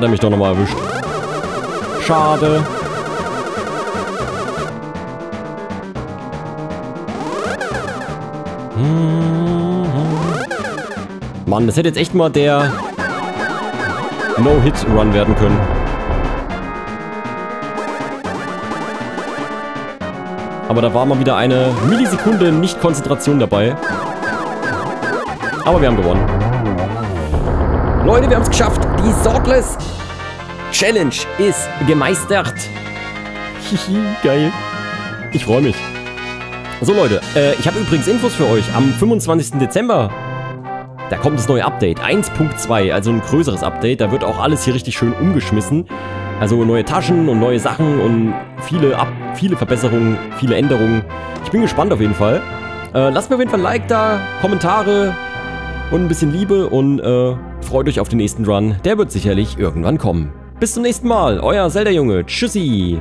[SPEAKER 1] hat er mich doch nochmal erwischt. Schade. Mann, das hätte jetzt echt mal der No-Hit-Run werden können. Aber da war mal wieder eine Millisekunde Nicht-Konzentration dabei. Aber wir haben gewonnen. Leute, wir haben es geschafft. Die Sortless Challenge ist gemeistert. Hihi, geil. Ich freue mich. So Leute, äh, ich habe übrigens Infos für euch. Am 25. Dezember, da kommt das neue Update. 1.2, also ein größeres Update. Da wird auch alles hier richtig schön umgeschmissen. Also neue Taschen und neue Sachen und viele, Up viele Verbesserungen, viele Änderungen. Ich bin gespannt auf jeden Fall. Äh, lasst mir auf jeden Fall ein Like da, Kommentare und ein bisschen Liebe und äh, freut euch auf den nächsten Run. Der wird sicherlich irgendwann kommen. Bis zum nächsten Mal, euer Zelda-Junge. Tschüssi.